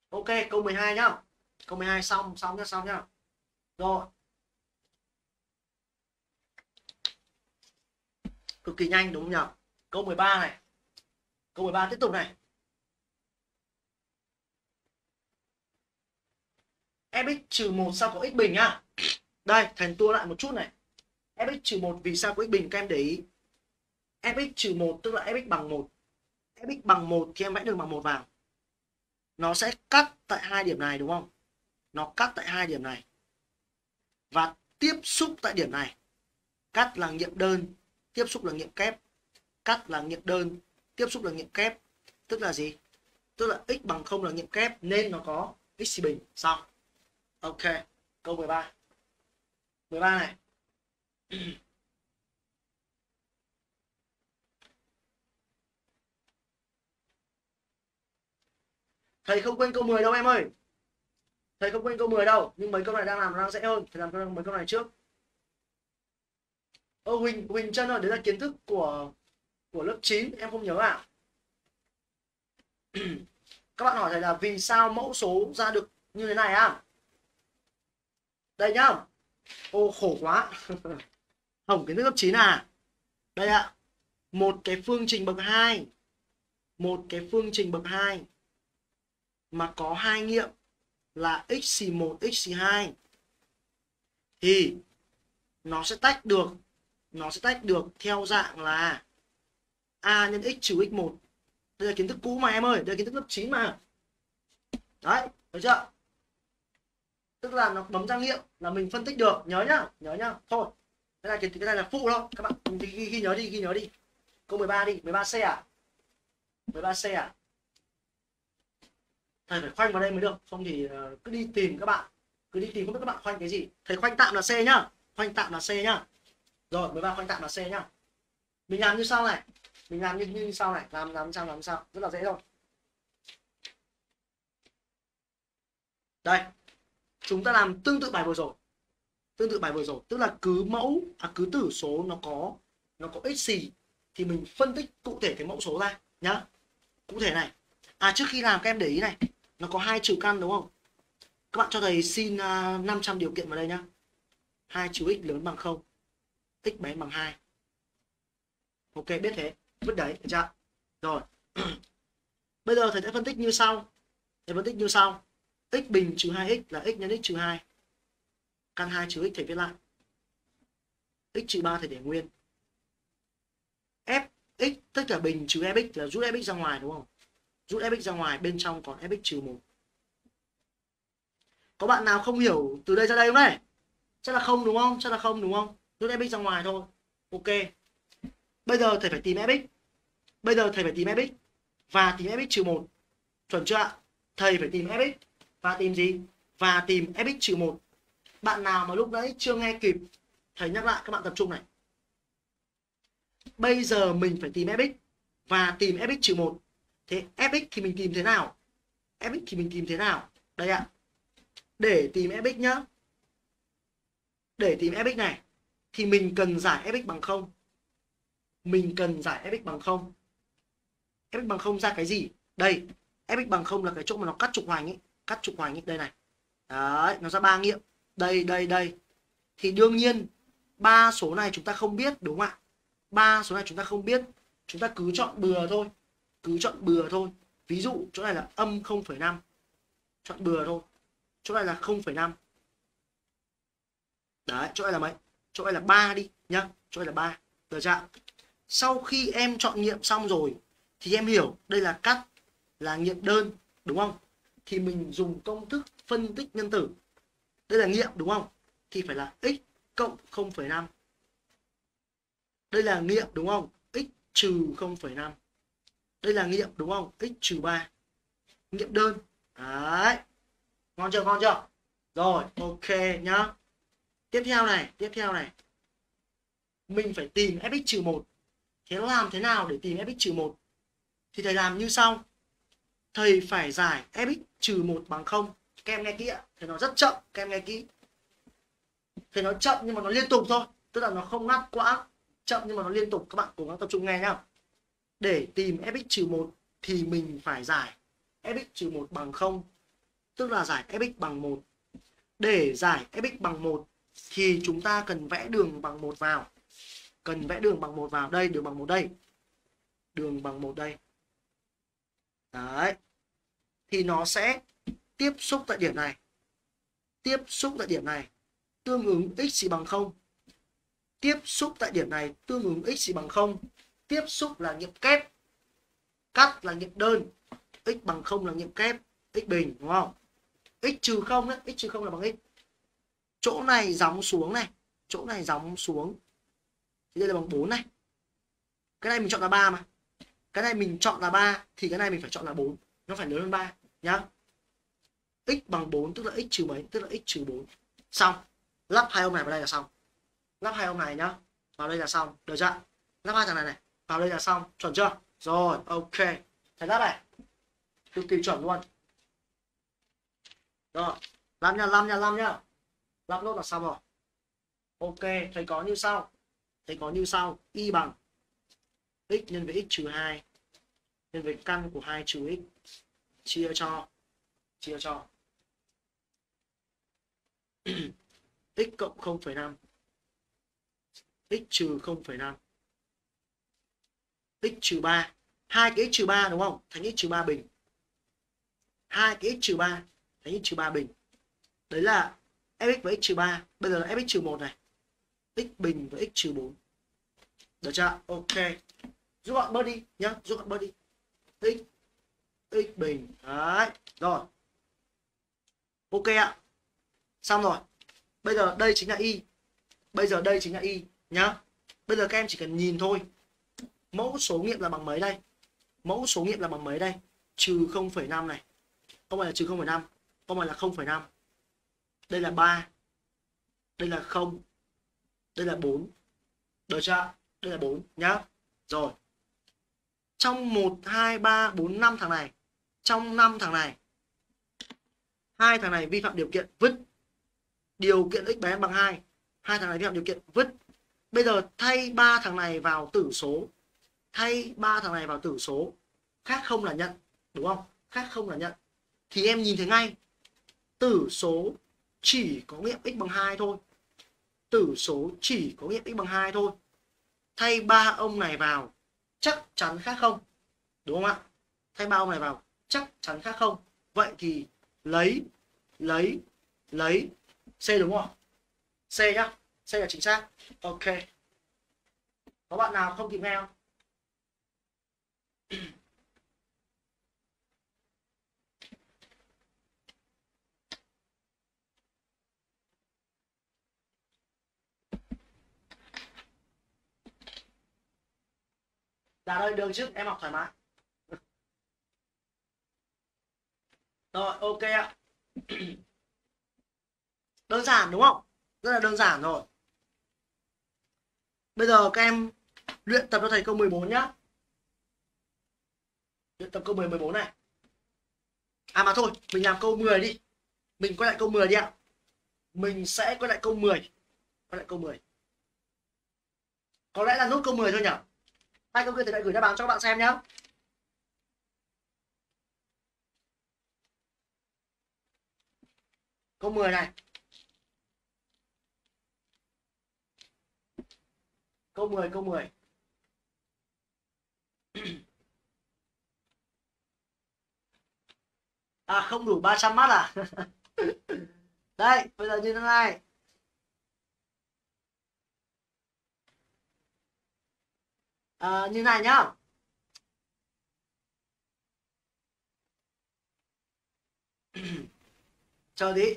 Ok câu 12 nhá. Câu 12 xong xong nhá xong nhá. Rồi. Cực kỳ nhanh đúng không nhỉ? Câu 13 này. Câu 13 tiếp tục này. Fx trừ 1 sao có x bình nhá. Đây, thành tua lại một chút này. Fx trừ 1 vì sao có x bình, các em để ý. Fx trừ 1 tức là fx bằng 1 fx bằng 1 thì em vẽ đường bằng 1 vào. Nó sẽ cắt tại hai điểm này, đúng không? Nó cắt tại hai điểm này. Và tiếp xúc tại điểm này. Cắt là nghiệm đơn, tiếp xúc là nghiệm kép. Cắt là nghiệm đơn, tiếp xúc là nghiệm kép. Tức là gì? Tức là x bằng 0 là nghiệm kép, nên nó có x bình. Xong ok, câu 13 13 này. Thầy không quên câu 10 đâu em ơi. Thầy không quên câu 10 đâu, nhưng mấy câu này đang làm đang dễ hơn. Thầy làm mấy câu này trước. Ô, huỳnh huỳnh chân ơi, đấy là kiến thức của của lớp 9 em không nhớ à các bạn hỏi thầy là vì sao mẫu số ra được như thế này à đây nhá. Ô, khổ quá. Hỏng kiến thức lớp 9 à? Đây ạ. Một cái phương trình bậc 2 một cái phương trình bậc 2 mà có hai nghiệm là x1 x2 thì nó sẽ tách được, nó sẽ tách được theo dạng là a nhân x trừ x1 đây là kiến thức cũ mà em ơi, đây là kiến thức lớp 9 mà. Đấy được chưa? Tức là nó bấm trang nghiệm là mình phân tích được. Nhớ nhá nhớ nhá. Thôi cái này cái, cái này là phụ thôi. Các bạn ghi, ghi nhớ đi ghi nhớ đi. Câu 13 đi 13 c à? 13 c à? Thầy phải khoanh vào đây mới được. Không thì ờ, cứ đi tìm các bạn. Cứ đi tìm không biết các bạn khoanh cái gì. Thầy khoanh tạm là c nhá. Khoanh tạm là c nhá. Rồi 13 khoanh tạm là c nhá. Mình làm như sau này. Mình làm như, như sau này. Làm làm sao làm sao. Rất là dễ thôi. Đây chúng ta làm tương tự bài vừa rồi. Tương tự bài vừa rồi. Tức là cứ mẫu à cứ tử số nó có nó có x gì thì mình phân tích cụ thể cái mẫu số ra nhá. Cụ thể này. À trước khi làm các em để ý này. Nó có hai trừ căn đúng không? Các bạn cho thầy xin à, uh, 500 điều kiện vào đây nhá. Hai trừ x lớn bằng không. X bé bằng 2 ok biết thế. Vứt đấy được chưa? Rồi. Bây giờ thầy sẽ phân tích như sau. Thầy phân tích như sau x bình trừ 2x là x nhân x trừ 2 căn 2 trừ x thầy viết lại. X trừ 3 thầy để nguyên. F, x tất cả bình trừ fx là rút fx ra ngoài, đúng không? Rút fx ra ngoài, bên trong còn fx trừ 1 có bạn nào không hiểu từ đây ra đây không này chắc là không, đúng không? Chắc là không, đúng không? Rút fx ra ngoài thôi. Ok. Bây giờ thầy phải tìm fx bây giờ thầy phải tìm fx và tìm fx trừ 1 chuẩn chưa ạ? Thầy phải tìm fx và tìm gì? Và tìm fx trừ 1 bạn nào mà lúc đấy chưa nghe kịp, thầy nhắc lại các bạn tập trung này. Bây giờ mình phải tìm fx và tìm fx trừ 1 thế fx thì mình tìm thế nào? Fx thì mình tìm thế nào? Đây ạ. Để tìm fx nhá. Để tìm fx này, thì mình cần giải fx bằng không? Mình cần giải fx bằng không? Fx bằng không ra cái gì? Đây fx bằng không là cái chỗ mà nó cắt trục hoành ấy cắt trục hoành ấy đây này. Đấy nó ra ba nghiệm. Đây đây đây. Thì đương nhiên ba số này chúng ta không biết đúng không ạ? Ba số này chúng ta không biết. Chúng ta cứ chọn bừa thôi. Cứ chọn bừa thôi. Ví dụ chỗ này là âm 0,5 chọn bừa thôi. Chỗ này là 0,5 đấy chỗ này là mấy? Chỗ này là ba đi nhá. Chỗ này là ba. được chưa sau khi em chọn nghiệm xong rồi thì em hiểu đây là cắt là nghiệm đơn đúng không? Thì mình dùng công thức phân tích nhân tử. Đây là nghiệm đúng không? Thì phải là x cộng 0,5 đây là nghiệm đúng không? X trừ 0,5 đây là nghiệm đúng không? X trừ 3 nghiệm đơn. Đấy. Ngon chưa ngon chưa? Rồi ok nhá. Tiếp theo này tiếp theo này. Mình phải tìm fx trừ 1 thế làm thế nào để tìm fx trừ 1 thì thầy làm như sau thầy phải giải fx trừ 1 bằng 0 các em nghe kỹ ạ. Thầy nó rất chậm, các em nghe kỹ. Thầy nói chậm nhưng mà nó liên tục thôi. Tức là nó không ngắt quãng. Chậm nhưng mà nó liên tục. Các bạn cố gắng tập trung nghe nhá. Để tìm fx trừ một thì mình phải giải fx trừ một bằng không. Tức là giải fx bằng một. Để giải fx bằng một thì chúng ta cần vẽ đường bằng một vào. Cần vẽ đường bằng một vào đây, đường bằng một đây. Đường bằng một đây đấy. Thì nó sẽ tiếp xúc tại điểm này. Tiếp xúc tại điểm này, tương ứng x bằng không. Tiếp xúc tại điểm này, tương ứng x bằng không. Tiếp xúc là nghiệm kép. Cắt là nghiệm đơn. X bằng không là nghiệm kép, x bình, đúng không? X trừ không đấy x trừ không là bằng x. Chỗ này gióng xuống này, chỗ này gióng xuống. Thì đây là bằng 4 này. Cái này mình chọn là 3 mà cái này mình chọn là 3 thì cái này mình phải chọn là 4 nó phải lớn hơn 3 nhá. X bằng 4 tức là x trừ mấy? Tức là x trừ 4 xong. Lắp hai ông này vào đây là xong. Lắp hai ông này nhá. Vào đây là xong. Được chưa? Lắp hai thằng này này. Vào đây là xong. Chuẩn chưa? Rồi, ok. Thầy lắp này. Cực kỳ chuẩn luôn. Rồi. Làm nha làm nha làm nha. Lắp nốt là xong rồi. Ok. Thầy có như sau. Thầy có như sau. Y bằng x nhân với x trừ 2 nhân với căn của 2 trừ x chia cho chia cho. x cộng 0,5 x trừ 0,5 x trừ 3 hai cái x trừ 3 đúng không? Thành x trừ 3 bình. Hai cái x trừ 3 thành x trừ 3 bình. Đấy là fx với x trừ 3 bây giờ là fx trừ 1 này. X bình với x trừ 4 được chưa? Ok rút gọn bớt đi nhá rút gọn bớt đi. X x bình. Đấy rồi. Ok ạ. Xong rồi. Bây giờ đây chính là y. Bây giờ đây chính là y nhá. Bây giờ các em chỉ cần nhìn thôi. Mẫu số nghiệm là bằng mấy đây? Mẫu số nghiệm là bằng mấy đây? Trừ 0,5 này. Không phải là trừ 0,5 không phải là 0,5 đây là 3 đây là 0 đây là 4 được chưa đây là 4 nhá. Rồi trong 1 2 3 4 5 thằng này. Trong 5 thằng này. Hai thằng này vi phạm điều kiện vứt. Điều kiện x bé bằng 2 hai thằng này vi phạm điều kiện vứt. Bây giờ thay ba thằng này vào tử số. Thay ba thằng này vào tử số. Khác không là nhận, đúng không? Khác không là nhận. Thì em nhìn thấy ngay. Tử số chỉ có nghiệm x bằng 2 thôi. Tử số chỉ có nghiệm x bằng 2 thôi. Thay ba ông này vào chắc chắn khác không? Đúng không ạ? Thay ba ông này vào, chắc chắn khác không? Vậy thì lấy lấy lấy c đúng không c nhá, c là chính xác. Ok. Có bạn nào không kịp nghe không? Dạ đây đường trước em học thoải mái. Rồi, ok ạ. Đơn giản, đúng không? Rất là đơn giản rồi. Bây giờ các em luyện tập cho thầy câu 14 nhá. Luyện tập câu 10 14 này. À mà thôi, mình làm câu 10 đi. Mình quay lại câu 10 đi ạ. Mình sẽ quay lại câu 10 Quay lại câu 10 Có lẽ là nốt câu 10 thôi nhỉ hai câu kia thì lại gửi đáp án cho các bạn xem nhé câu 10 này. Câu 10 câu 10 à không đủ 300 mắt à? Đây bây giờ như thế này. À, như này nhá. Chờ đi.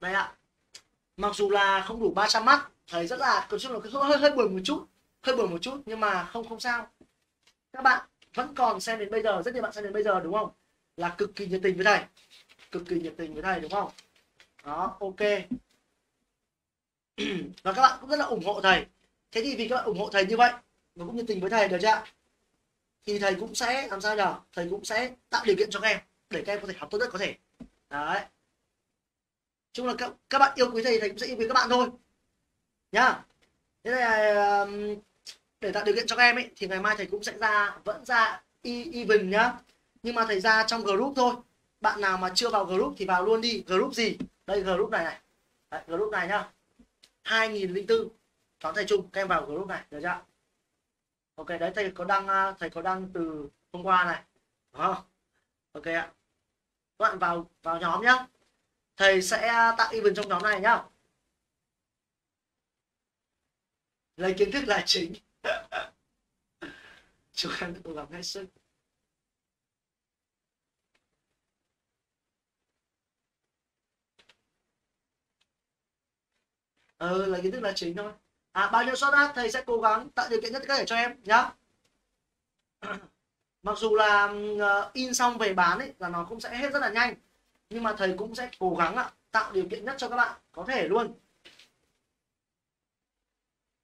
Đây ạ. Mặc dù là không đủ 300 mắt thầy rất là có chung là hơi hơi buồn một chút hơi buồn một chút nhưng mà không không sao. Các bạn vẫn còn xem đến bây giờ rất nhiều bạn xem đến bây giờ đúng không? Là cực kỳ nhiệt tình với thầy. Cực kỳ nhiệt tình với thầy đúng không? Đó ok. Và các bạn cũng rất là ủng hộ thầy. Thế thì vì các bạn ủng hộ thầy như vậy và cũng nhiệt tình với thầy được chưa thì thầy cũng sẽ làm sao nhở? Thầy cũng sẽ tạo điều kiện cho các em để các em có thể học tốt nhất có thể. Đấy. Chung là các, các bạn yêu quý thầy thầy cũng sẽ yêu quý các bạn thôi. Nhá. Thế này để tạo điều kiện cho các em ấy thì ngày mai thầy cũng sẽ ra vẫn ra e, even nhá. Nhưng mà thầy ra trong group thôi. Bạn nào mà chưa vào group thì vào luôn đi. Group gì? Đây group này này. Đấy, group này nhá. 2004 toán thầy chung các em vào group này được chưa? Ok đấy thầy có đăng à, thầy có đăng từ hôm qua này Đúng ok ạ. Các bạn vào vào nhóm nhá. Thầy sẽ à, tạo event trong nhóm này nhá. Lấy kiến thức là chính. Chúng em cố gắng hết sức. Ừ là kiến thức là chính thôi. À bao nhiêu shot á thầy sẽ cố gắng tạo điều kiện nhất có thể cho em nhá. Mặc dù là uh, in xong về bán ấy là nó cũng sẽ hết rất là nhanh. Nhưng mà thầy cũng sẽ cố gắng ạ tạo điều kiện nhất cho các bạn có thể luôn.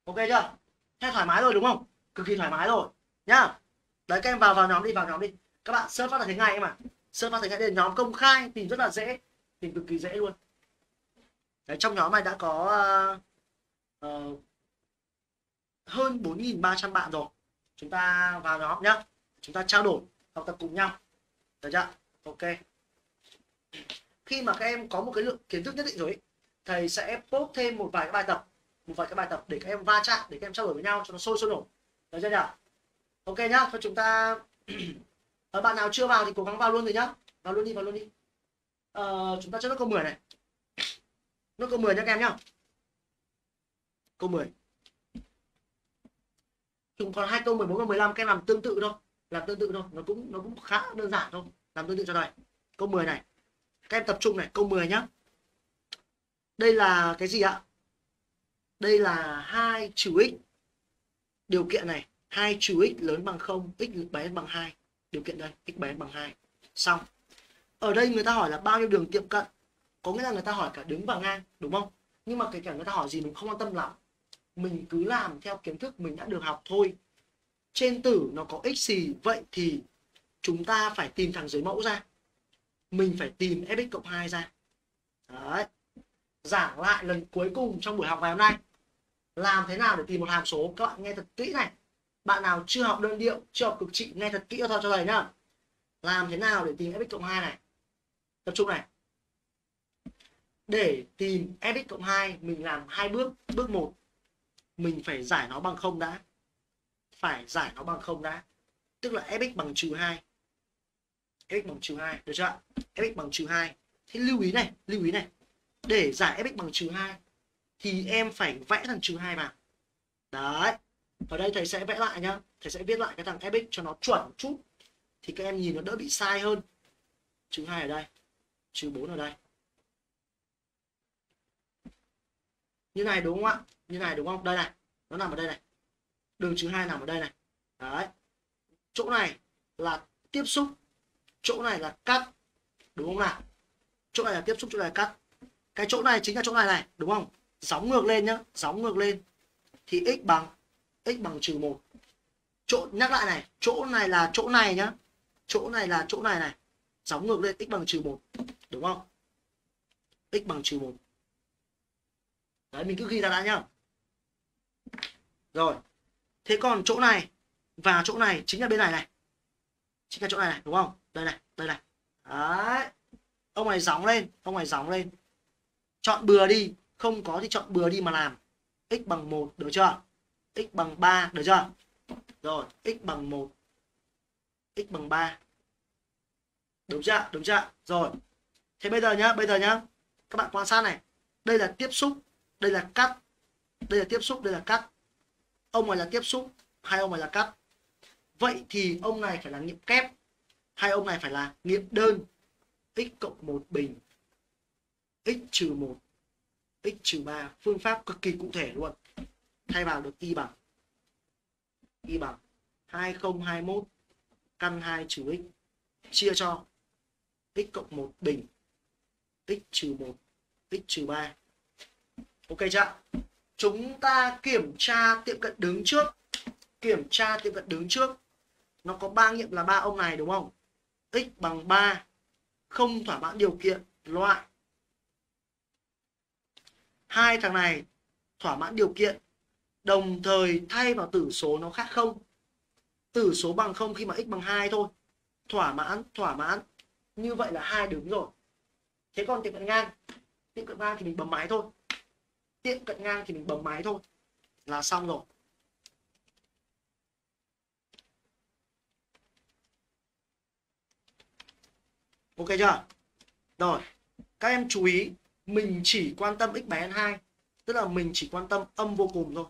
Ok chưa? Thế thoải mái rồi đúng không? Cực kỳ thoải mái rồi nhá. Đấy các em vào vào nhóm đi vào nhóm đi. Các bạn search phát là thấy ngay em ạ. Search phát thấy ngay đây nhóm công khai tìm rất là dễ tìm cực kỳ dễ luôn đấy trong nhóm này đã có uh, uh, hơn 4.300 bạn rồi. Chúng ta vào nhóm nhá. Chúng ta trao đổi học tập cùng nhau. Được chưa? Ok. Khi mà các em có một cái lượng kiến thức nhất định rồi thầy sẽ post thêm một vài cái bài tập một vài cái bài tập để các em va chạm để các em trao đổi với nhau cho nó sôi sôi nổi. Được chưa nhỉ? Ok nhá thôi chúng ta ở ờ, bạn nào chưa vào thì cố gắng vào luôn rồi nhá. Vào luôn đi vào luôn đi. Ờ, chúng ta cho nó câu 10 này nó câu 10 nhá các em nhá. Câu 10 chúng còn hai câu 14 và 15 các em làm tương tự thôi. Làm tương tự thôi. Nó cũng nó cũng khá đơn giản thôi. Làm tương tự cho này. Câu 10 này. Các em tập trung này. Câu 10 nhá. Đây là cái gì ạ? Đây là hai trừ x. Điều kiện này. Hai trừ x lớn bằng 0 x bé bằng 2 điều kiện đây. X bé bằng 2 xong. Ở đây người ta hỏi là bao nhiêu đường tiệm cận? Có nghĩa là người ta hỏi cả đứng và ngang, đúng không? Nhưng mà kể cả người ta hỏi gì mình không quan tâm lắm. Mình cứ làm theo kiến thức mình đã được học thôi. Trên tử nó có x gì, vậy thì chúng ta phải tìm thằng dưới mẫu ra. Mình phải tìm fx cộng 2 ra. Đấy. Giảng lại lần cuối cùng trong buổi học ngày hôm nay. Làm thế nào để tìm một hàm số? Các bạn nghe thật kỹ này. Bạn nào chưa học đơn điệu, chưa học cực trị, nghe thật kỹ cho thầy nhá. Làm thế nào để tìm fx cộng 2 này? Tập trung này để tìm fx cộng 2 mình làm hai bước. Bước một, mình phải giải nó bằng không đã. Phải giải nó bằng không đã. Tức là fx bằng trừ 2 fx bằng trừ 2 được chưa ạ? Fx bằng trừ 2 thế lưu ý này, lưu ý này. Để giải fx bằng trừ 2 thì em phải vẽ thằng trừ 2 vào. Đấy. Ở đây thầy sẽ vẽ lại nhá. Thầy sẽ viết lại cái thằng fx cho nó chuẩn chút. Thì các em nhìn nó đỡ bị sai hơn. Trừ 2 ở đây. Trừ 4 ở đây. Như này đúng không ạ? Như này đúng không? Đây này, nó nằm ở đây này. Đường trừ hai nằm ở đây này. Đấy. Chỗ này là tiếp xúc, chỗ này là cắt, đúng không nào? Chỗ này là tiếp xúc, chỗ này là cắt. Cái chỗ này chính là chỗ này này, đúng không? Sóng ngược lên nhá, sóng ngược lên. Thì x bằng x bằng trừ một. Chỗ, nhắc lại này, chỗ này là chỗ này nhá. Chỗ này là chỗ này này. Sóng ngược lên, x bằng trừ một, đúng không? X bằng trừ một đấy, mình cứ ghi ra đã nhá. Rồi. Thế còn chỗ này và chỗ này chính là bên này này. Chính là chỗ này này, đúng không? Đây này đây này. Đấy. Ông này gióng lên, ông này gióng lên. Chọn bừa đi. Không có thì chọn bừa đi mà làm. X bằng 1 được chưa? X bằng 3 được chưa? Rồi, x bằng 1 x bằng 3 đúng chưa? Đúng chưa? Rồi. Thế bây giờ nhá, bây giờ nhá. Các bạn quan sát này. Đây là tiếp xúc đây là cắt. Đây là tiếp xúc, đây là cắt. Ông này là tiếp xúc, hai ông này là cắt. Vậy thì ông này phải là nghiệm kép, hai ông này phải là nghiệm đơn. X cộng 1 bình. X trừ 1 x trừ 3 phương pháp cực kỳ cụ thể luôn. Thay vào được y bằng. Y bằng. 2021 căn 2 trừ x. Chia cho. X cộng 1 bình. X trừ 1 x trừ 3 ok chưa chúng ta kiểm tra tiệm cận đứng trước. Kiểm tra tiệm cận đứng trước. Nó có ba nghiệm là ba ông này đúng không? X bằng 3 không thỏa mãn điều kiện, loại. Hai thằng này thỏa mãn điều kiện, đồng thời thay vào tử số nó khác không? Tử số bằng không khi mà x bằng 2 thôi. Thỏa mãn thỏa mãn. Như vậy là hai đứng rồi. Thế còn tiệm cận ngang. Tiệm cận ngang thì mình bấm máy thôi tiện cận ngang thì mình bấm máy thôi. Là xong rồi. Ok chưa? Rồi, các em chú ý, mình chỉ quan tâm x bé hơn 2 tức là mình chỉ quan tâm âm vô cùng thôi.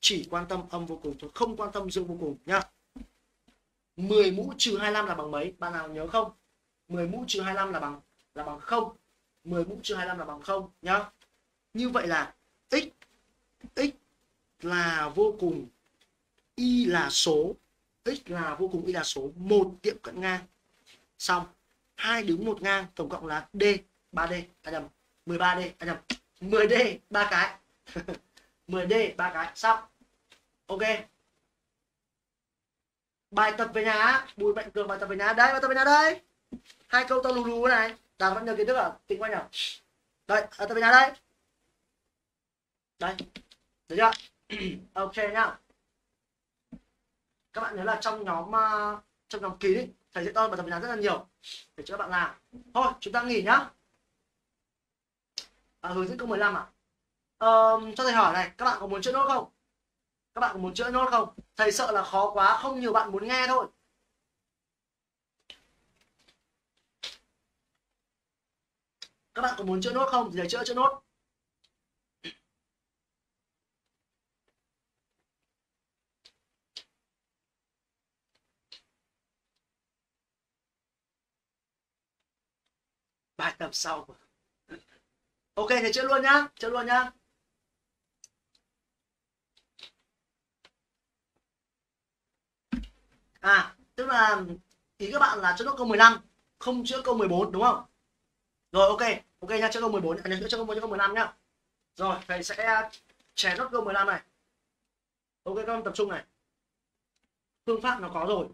Chỉ quan tâm âm vô cùng thôi, không quan tâm dương vô cùng nhá. 10 mũ trừ 25 là bằng mấy? Bạn nào nhớ không? 10 mũ trừ 25 là bằng là bằng không. 10 mũ trừ 25 là bằng không nhá. Như vậy là x x là vô cùng, y là số x là vô cùng y là số, một tiệm cận ngang. Xong, hai đứng một ngang, tổng cộng là d 3d à nhầm 13d à nhầm 10d ba cái. 10d ba cái, xong. Ok. Bài tập về nhà, bùi mạnh cường bài tập về nhà. Đây, bài tập về nhà đây. Hai câu tao lù lù này. Đang vẫn nhớ kiến thức à? Tính qua nhỉ đây, bài tập về nhà đây đây. Được chưa? Ok nhá. Các bạn nhớ là trong nhóm ờ, trong nhóm kín thầy sẽ cho bài tập về nhà rất là nhiều để cho các bạn làm. Thôi chúng ta nghỉ nhá. À, hướng dẫn câu 15 à um, cho thầy hỏi này các bạn có muốn chữa nốt không? Các bạn có muốn chữa nốt không? Thầy sợ là khó quá không nhiều bạn muốn nghe thôi. Các bạn có muốn chữa nốt không? Thì thầy chữa chữa nốt. Bài tập sau ok thì chữa luôn nhá chữa luôn nhá. À tức là ý các bạn là chữa nốt câu 15 không chữa câu 14 đúng không? Rồi ok ok nha chữa câu 14 à, chữa câu chữa câu 15 nhá. Rồi thầy sẽ chè nốt câu 15 này. Ok các em tập trung này. Phương pháp nó có rồi.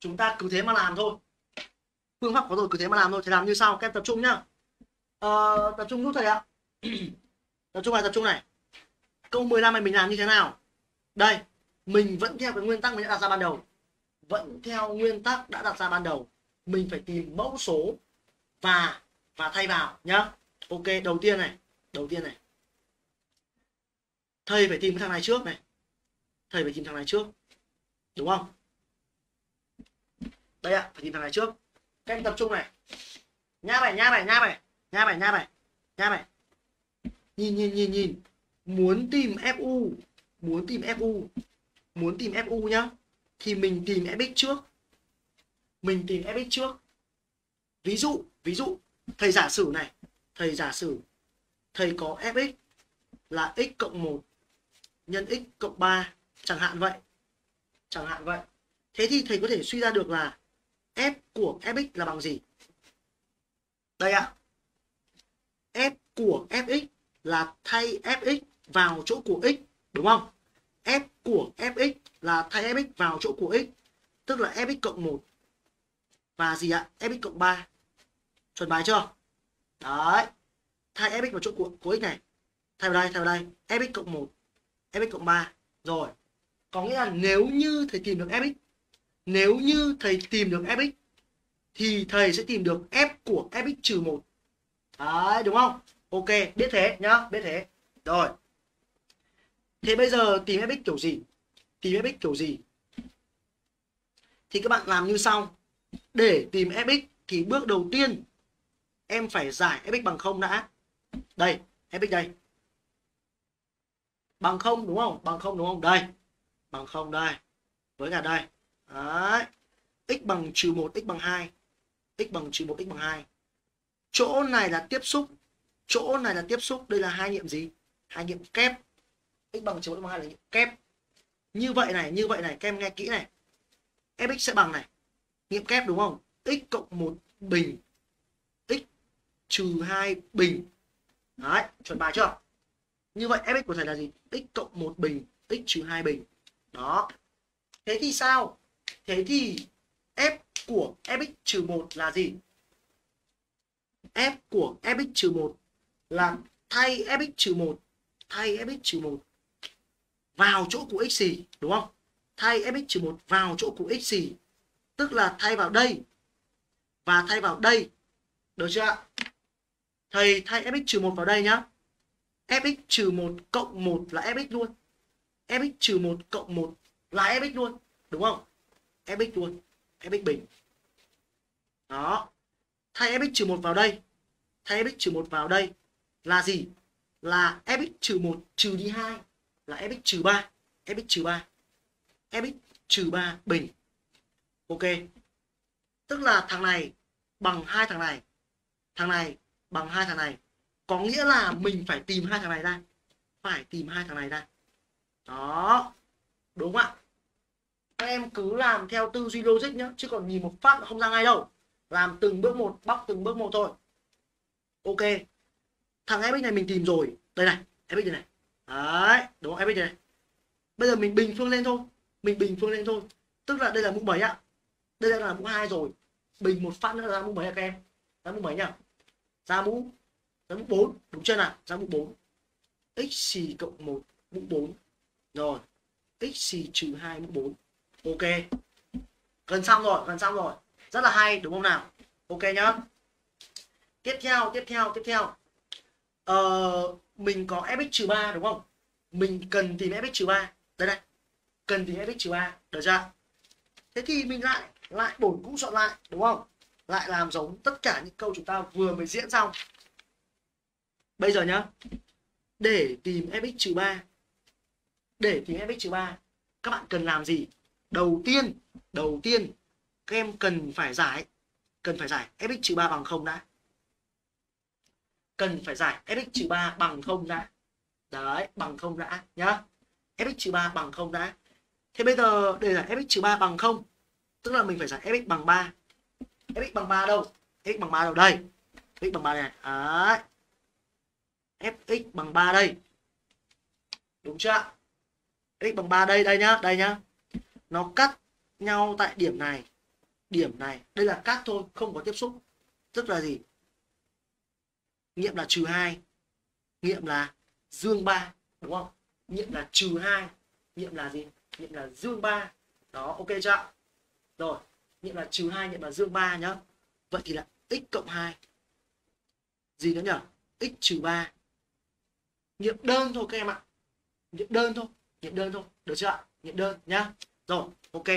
Chúng ta cứ thế mà làm thôi phương pháp có rồi cứ thế mà làm thôi thì làm như sau các em tập trung nhá. Ờ, tập trung giúp thầy ạ. Tập trung này tập trung này. Câu 15 này mình làm như thế nào? Đây mình vẫn theo cái nguyên tắc mình đã đặt ra ban đầu. Vẫn theo nguyên tắc đã đặt ra ban đầu. Mình phải tìm mẫu số và và thay vào nhá. Ok đầu tiên này đầu tiên này. Thầy phải tìm cái thằng này trước này. Thầy phải tìm thằng này trước đúng không? Đây ạ phải tìm thằng này trước các em tập trung này nhá này nhá này nhá này nhá này nhá này nhá này nhìn nhìn nhìn nhìn. Muốn tìm fu muốn tìm fu muốn tìm fu nhá. Thì mình tìm fx trước. Mình tìm fx trước. Ví dụ ví dụ, thầy giả sử này. Thầy giả sử, thầy có fx là x cộng 1 nhân x cộng 3 chẳng hạn vậy. Chẳng hạn vậy. Thế thì thầy có thể suy ra được là f của fx là bằng gì? Đây ạ. F của fx là thay fx vào chỗ của x đúng không? F của fx là thay fx vào chỗ của x tức là fx cộng 1 và gì ạ? Fx cộng 3 chuẩn bài chưa? Đấy. Thay fx vào chỗ của, của x này. Thay vào đây thay vào đây. Fx cộng 1 fx cộng 3 rồi. Có nghĩa là nếu như thầy tìm được fx nếu như thầy tìm được fx thì thầy sẽ tìm được f của fx trừ 1 đấy, đúng không? Ok, biết thế nhá, biết thế. Rồi. Thế bây giờ tìm fx kiểu gì? Tìm fx kiểu gì? Thì các bạn làm như sau. Để tìm fx thì bước đầu tiên em phải giải fx bằng không đã. Đây fx đây. Bằng không, đúng không? Bằng không, đúng không? Đây. Bằng không, đây. Với cả đây đấy. X bằng trừ 1 x bằng 2 x bằng trừ 1 x bằng 2 chỗ này là tiếp xúc. Chỗ này là tiếp xúc. Đây là hai nghiệm gì? Hai nghiệm kép. X bằng trừ 1 x bằng 2 là nghiệm kép. Như vậy này, như vậy này, các em nghe kỹ này. Fx sẽ bằng này. Nghiệm kép đúng không? X cộng 1 bình. X trừ 2 bình. Đấy, chuẩn bài chưa? Như vậy fx của thầy là gì? X cộng 1 bình, x trừ 2 bình. Đó. Thế thì sao? Thế thì f của fx trừ 1 là gì f của fx trừ 1 là thay fx trừ 1 thay fx trừ 1 vào chỗ của x xì đúng không thay fx trừ 1 vào chỗ của x xì tức là thay vào đây và thay vào đây được chưa ạ thầy thay fx trừ 1 vào đây nhá fx trừ 1 cộng 1 là fx luôn fx trừ 1 cộng 1 là fx luôn đúng không fx luôn. Fx bình. Đó. Thay fx trừ 1 vào đây. Thay fx trừ 1 vào đây là gì? Là fx trừ 1 trừ đi 2 là fx trừ 3 fx trừ 3 fx trừ 3 bình. Ok. Tức là thằng này bằng hai thằng này. Thằng này bằng hai thằng này. Có nghĩa là mình phải tìm hai thằng này ra. Phải tìm hai thằng này ra. Đó. Đúng không ạ? Các em cứ làm theo tư duy logic nhá, chứ còn nhìn một phát không ra ngay đâu. Làm từng bước một, bóc từng bước một thôi. Ok. Thằng fx này mình tìm rồi. Đây này fx này đấy, đúng không? Fx này bây giờ mình bình phương lên thôi. Mình bình phương lên thôi. Tức là đây là mũ bảy ạ. Đây là mũ hai rồi. Bình một phát nữa ra mũ mấy ạ các em. Ra mũ mấy nhỉ ra mũ ra mũ 4 đúng chưa nào? Ra mũ 4 x xì cộng 1 mũ 4 rồi. X xì trừ 2 mũ 4 ok. Gần xong rồi gần xong rồi. Rất là hay đúng không nào? Ok nhá. Tiếp theo tiếp theo tiếp theo. Ờ, mình có fx trừ 3 đúng không? Mình cần tìm fx trừ 3 đây đây cần tìm fx trừ 3 được chưa? Thế thì mình lại lại bổn cũ soạn lại đúng không? Lại làm giống tất cả những câu chúng ta vừa mới diễn xong. Bây giờ nhá. Để tìm fx trừ 3 để tìm fx trừ 3 các bạn cần làm gì? Đầu tiên đầu tiên các em cần phải giải cần phải giải fx trừ 3 bằng không đã cần phải giải fx trừ 3 bằng không đã đấy bằng không đã nhá fx trừ 3 bằng không đã thế bây giờ để giải fx trừ 3 bằng không tức là mình phải giải fx bằng 3 fx bằng 3 đâu fx bằng 3 đâu đây fx bằng 3 này đấy fx bằng 3 đây đúng chưa fx bằng 3 đây đây nhá đây nhá nó cắt nhau tại điểm này điểm này. Đây là cắt thôi, không có tiếp xúc. Tức là gì? Nghiệm là trừ 2 nghiệm là dương 3 đúng không? Nghiệm là trừ 2 nghiệm là gì? Nghiệm là dương 3 đó, ok chưa rồi, nghiệm là trừ 2 nghiệm là dương 3 nhá. Vậy thì là x cộng 2 gì nữa nhỉ x trừ 3 nghiệm đơn thôi các em ạ. Nghiệm đơn thôi, nghiệm đơn thôi. Được chưa ạ? Nghiệm đơn nhá rồi, ok.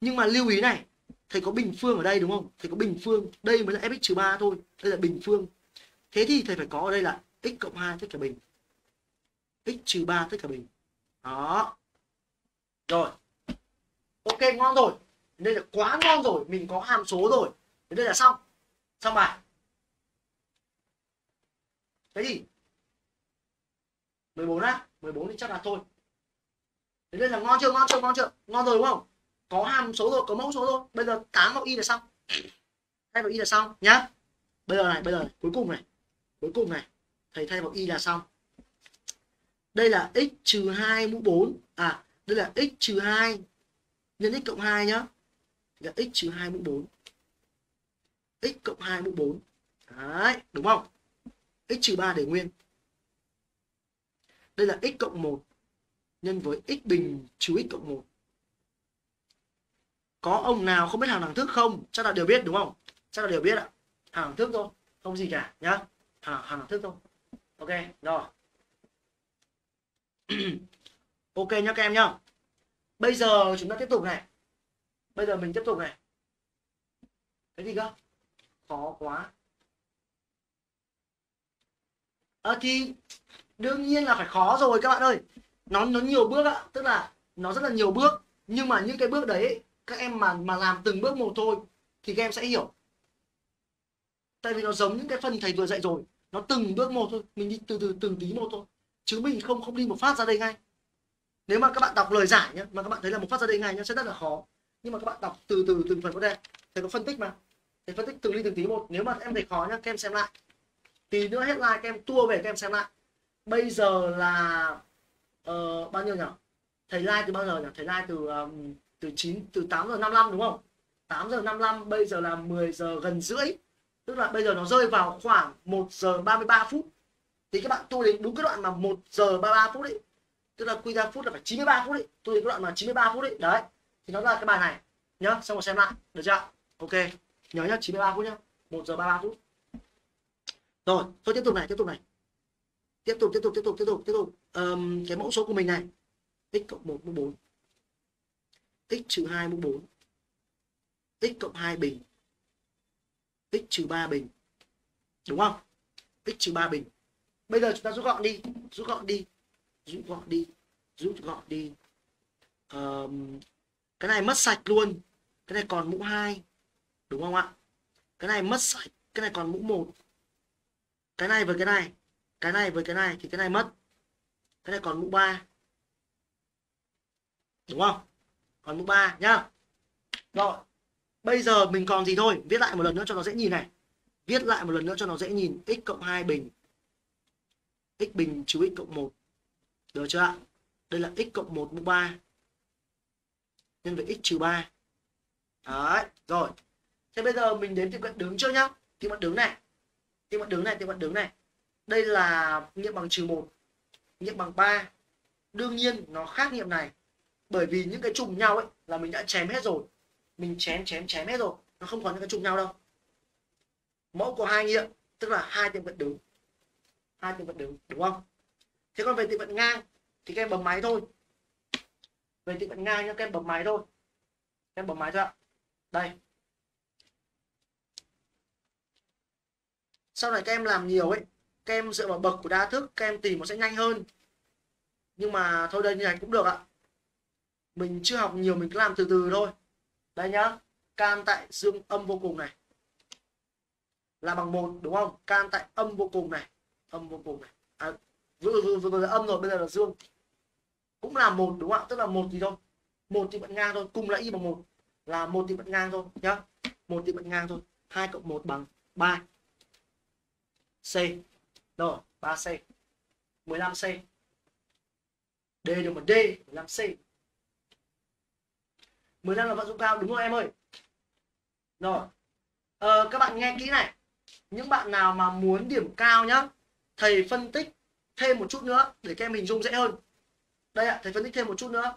Nhưng mà lưu ý này, thầy có bình phương ở đây đúng không? Thầy có bình phương, đây mới là fx trừ 3 thôi, đây là bình phương. Thế thì thầy phải có ở đây là x cộng 2 tất cả bình. X trừ 3 tất cả bình. Đó. Rồi. Ok, ngon rồi. Đây là quá ngon rồi. Mình có hàm số rồi. Đến đây là xong. Xong bài. Cái gì 14 á. 14 thì chắc là thôi đến đây là ngon chưa ngon chưa ngon chưa? Ngon rồi đúng không? Có hàm số rồi có mẫu số rồi bây giờ 8 vào y là xong. Thay vào y là xong nhá. Bây giờ này bây giờ này, cuối cùng này. Cuối cùng này. Thầy thay vào y là xong. Đây là x trừ 2 mũ 4 à đây là x trừ 2 nhân x cộng 2 nhá. Là x trừ 2 mũ 4 x cộng 2 mũ 4 đấy đúng không? X trừ 3 để nguyên. Đây là x cộng 1 nhân với x bình trừ x cộng 1 có ông nào không biết hàng đẳng thức không? Chắc là đều biết đúng không? Chắc là đều biết ạ. Hàng đẳng thức thôi không gì cả nhá. Hàng, hàng đẳng thức thôi. Ok rồi. Ok nhá các em nhá. Bây giờ chúng ta tiếp tục này. Bây giờ mình tiếp tục này. Cái gì cơ? Khó quá. À, thì đương nhiên là phải khó rồi các bạn ơi nó nó nhiều bước ạ tức là nó rất là nhiều bước. Nhưng mà những cái bước đấy, các em mà mà làm từng bước một thôi, thì các em sẽ hiểu. Tại vì nó giống những cái phần thầy vừa dạy rồi. Nó từng bước một thôi, mình đi từ từ, từng tí một thôi. Chứ mình không không đi một phát ra đây ngay. Nếu mà các bạn đọc lời giải nhé mà các bạn thấy là một phát ra đây ngay nhá, sẽ rất là khó. Nhưng mà các bạn đọc từ từ, từng phần có đây thầy có phân tích mà. Thầy phân tích từng ly từng tí một. Nếu mà em thấy khó nhá, các em xem lại. Tí nữa hết like, các em tua về, các em xem lại. Bây giờ là uh, bao nhiêu nhỉ? Thầy like từ bao giờ nhỉ? Thầy like từ um, từ 9 từ 8 giờ 55 đúng không? 8 giờ 55 bây giờ là 10 giờ gần rưỡi. Tức là bây giờ nó rơi vào khoảng 1 giờ 33 phút. Thì các bạn tôi đến đúng cái đoạn mà 1 giờ 33 phút ấy. Tức là quy ra phút là phải 93 phút ấy. Tôi đến cái đoạn mà 93 phút ấy. Đấy. Thì nó là cái bài này. Nhá xong rồi xem lại. Được chưa? Ok. Nhớ nhá 93 phút nhá. 1 giờ 33 phút. Rồi tôi tiếp tục này tiếp tục này tiếp tục tiếp tục tiếp tục tiếp tục tiếp tục. Um, cái mẫu số của mình này. X cộng 1 mũ 4 x trừ 2 mũ 4 x cộng 2 bình. X trừ 3 bình. Đúng không? X trừ 3 bình. Bây giờ chúng ta rút gọn đi rút gọn đi rút gọn đi rút gọn đi. Um, cái này mất sạch luôn. Cái này còn mũ 2 đúng không ạ? Cái này mất sạch cái này còn mũ 1 cái này và cái này cái này với cái này thì cái này mất. Cái này còn mũ 3 đúng không? Còn mũ 3 nhá. Rồi, bây giờ mình còn gì thôi? Viết lại một lần nữa cho nó dễ nhìn này. Viết lại một lần nữa cho nó dễ nhìn. X cộng 2 bình. X bình trừ x cộng 1 được chưa ạ? Đây là x cộng 1 mũ 3 nhân với x trừ 3 đấy, rồi. Thế bây giờ mình đến tiệm cận đứng chưa nhá. Tiệm cận đứng này. Tiệm cận đứng này tiệm cận đứng này đây là nghiệm bằng trừ 1 nghiệm bằng 3 đương nhiên nó khác nghiệm này, bởi vì những cái trùng nhau ấy là mình đã chém hết rồi. Mình chém chém chém hết rồi, nó không còn những cái trùng nhau đâu. Mẫu của hai nghiệm, tức là hai tiệm cận đứng. Hai tiệm cận đứng, đúng không? Thế còn về tiệm cận ngang, thì các em bấm máy thôi. Về tiệm cận ngang nhá, các em bấm máy thôi. Các em bấm máy thôi ạ? Đây. Sau này các em làm nhiều ấy các em dựa vào bậc của đa thức các em tìm nó sẽ nhanh hơn. Nhưng mà thôi đây như này cũng được ạ. Mình chưa học nhiều mình cứ làm từ từ thôi. Đây nhá can tại dương âm vô cùng này. Là bằng một đúng không? Can tại âm vô cùng này. Âm vô cùng này. À, vừa vừa vừa là âm rồi bây giờ là dương. Cũng là một đúng không ạ? Tức là một thì thôi? Một thì bận ngang thôi cùng là y bằng một. Là một thì bận ngang thôi nhá. Một thì bận ngang thôi. Hai cộng một bằng ba. C rồi 3C 15C D được một D 15C 15 là vận dụng cao đúng rồi em ơi? Rồi ờ, các bạn nghe kỹ này. Những bạn nào mà muốn điểm cao nhá thầy phân tích thêm một chút nữa để các em hình dung dễ hơn. Đây ạ thầy phân tích thêm một chút nữa.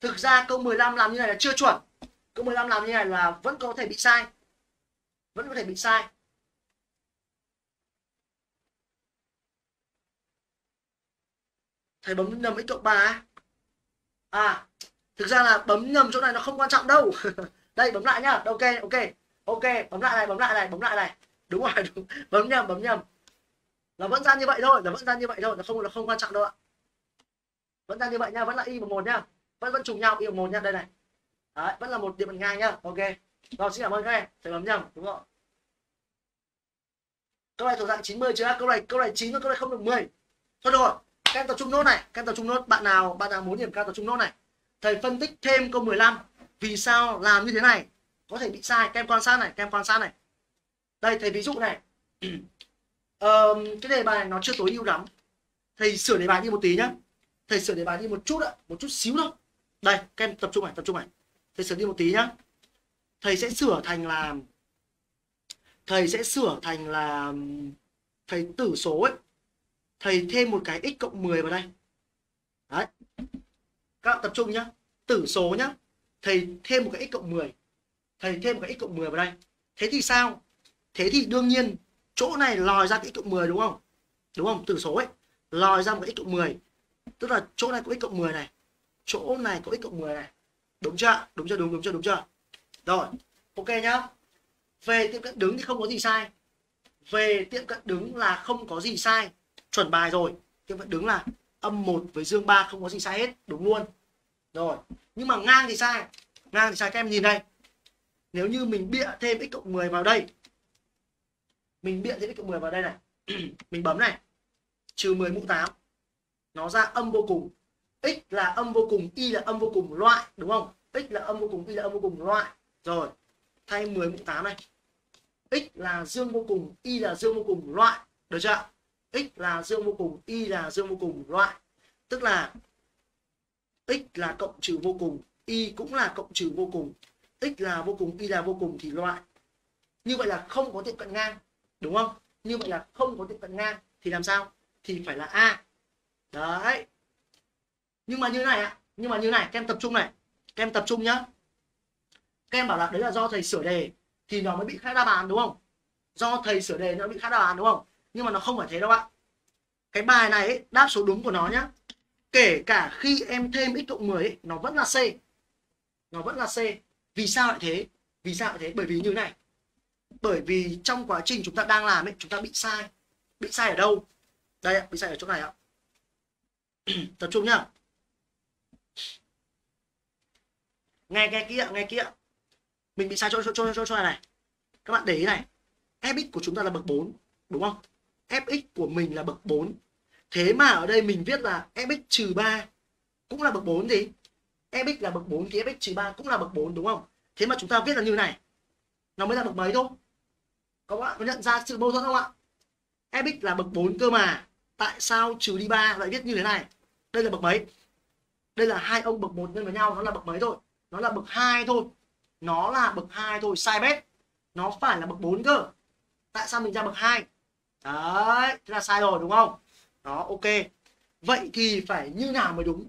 Thực ra câu 15 làm như này là chưa chuẩn. Câu 15 làm như này là vẫn có thể bị sai. Vẫn có thể bị sai. Thầy bấm nhầm x cộng 3 à thực ra là bấm nhầm chỗ này nó không quan trọng đâu. Đây bấm lại nhá. Ok ok. Ok bấm lại này bấm lại này bấm lại này. Đúng rồi đúng. bấm nhầm bấm nhầm. Nó vẫn ra như vậy thôi nó vẫn ra như vậy thôi. Nó không nó không quan trọng đâu ạ. Vẫn ra như vậy nha vẫn là y bằng một nhá. Vẫn vẫn trùng nhau y bằng một nhá. Đây này. Đấy, vẫn là một điểm bằng ngang nhá. Ok. Rồi xin cảm ơn các em. Thầy bấm nhầm đúng không câu này thuộc dạng 90 chưa? Câu này câu này 9 câu này không được 10 thôi được rồi các em tập trung nốt này các em tập trung nốt. Bạn nào bạn nào muốn điểm cao tập trung nốt này. Thầy phân tích thêm câu 15 vì sao làm như thế này? Có thể bị sai. Các em quan sát này các em quan sát này. Đây thầy ví dụ này. Um, cái đề bài này nó chưa tối ưu lắm. Thầy sửa đề bài đi một tí nhá. Thầy sửa đề bài đi một chút ạ một chút xíu thôi. Đây các em tập trung này tập trung này. Thầy sửa đi một tí nhá. Thầy sẽ sửa thành là thầy sẽ sửa thành là thầy tử số ấy thầy thêm một cái x cộng 10 vào đây. Đấy. Các bạn tập trung nhá. Tử số nhá. Thầy thêm một cái x cộng 10 thầy thêm một cái x cộng 10 vào đây. Thế thì sao? Thế thì đương nhiên, chỗ này lòi ra cái x cộng 10 đúng không? Đúng không? Tử số ấy. Lòi ra một cái x cộng 10 tức là chỗ này có x cộng 10 này. Chỗ này có x cộng 10 này. Đúng chưa? Đúng chưa? Đúng đúng chưa? Đúng chưa? Rồi. Ok nhá. Về tiệm cận đứng thì không có gì sai. Về tiệm cận đứng là không có gì sai chuẩn bài rồi. Thì vẫn đứng là âm 1 với dương 3 không có gì sai hết, đúng luôn. Rồi, nhưng mà ngang thì sai. Ngang thì sai, các em nhìn đây. Nếu như mình bịa thêm x cộng 10 vào đây, mình bịa thêm x cộng 10 vào đây này, mình bấm này, trừ 10 mũ 8 nó ra âm vô cùng. X là âm vô cùng, y là âm vô cùng loại, đúng không? X là âm vô cùng, y là âm vô cùng loại. Rồi, thay 10 mũ 8 này. X là dương vô cùng, y là dương vô cùng loại. Được chưa x là dương vô cùng, y là dương vô cùng loại. Tức là x là cộng trừ vô cùng, y cũng là cộng trừ vô cùng. X là vô cùng, y là vô cùng thì loại. Như vậy là không có tiệm cận ngang, đúng không? Như vậy là không có tiệm cận ngang thì làm sao? Thì phải là a. Đấy. Nhưng mà như này ạ, nhưng mà như này, các em tập trung này. Các em tập trung nhá. Các em bảo là đấy là do thầy sửa đề thì nó mới bị khác đáp án, đúng không? Do thầy sửa đề nó bị khác đáp án, đúng không? Nhưng mà nó không phải thế đâu ạ. Cái bài này ấy, đáp số đúng của nó nhá. Kể cả khi em thêm x cộng 10 ấy, nó vẫn là c. Nó vẫn là c. Vì sao lại thế? Vì sao lại thế? Bởi vì như này. Bởi vì trong quá trình chúng ta đang làm ấy chúng ta bị sai. Bị sai ở đâu? Đây bị sai ở chỗ này ạ. Tập trung nhá. Nghe nghe kia ạ nghe kia ạ. Mình bị sai chỗ chỗ chỗ chỗ, chỗ này này. Các bạn để ý này. Fx của chúng ta là bậc 4 đúng không? Fx của mình là bậc 4 thế mà ở đây mình viết là fx trừ 3 cũng là bậc 4 gì fx là bậc 4 thì fx trừ 3 cũng là bậc 4 đúng không thế mà chúng ta viết là như này nó mới là bậc mấy thôi các bạn có nhận ra sự mâu thuẫn không ạ fx là bậc 4 cơ mà tại sao trừ đi 3 lại viết như thế này đây là bậc mấy đây là hai ông bậc 1 nhân với nhau nó là bậc mấy thôi nó là bậc 2 thôi nó là bậc 2 thôi sai bét nó phải là bậc 4 cơ tại sao mình ra bậc 2 đấy thế là sai rồi đúng không? Đó ok. Vậy thì phải như nào mới đúng?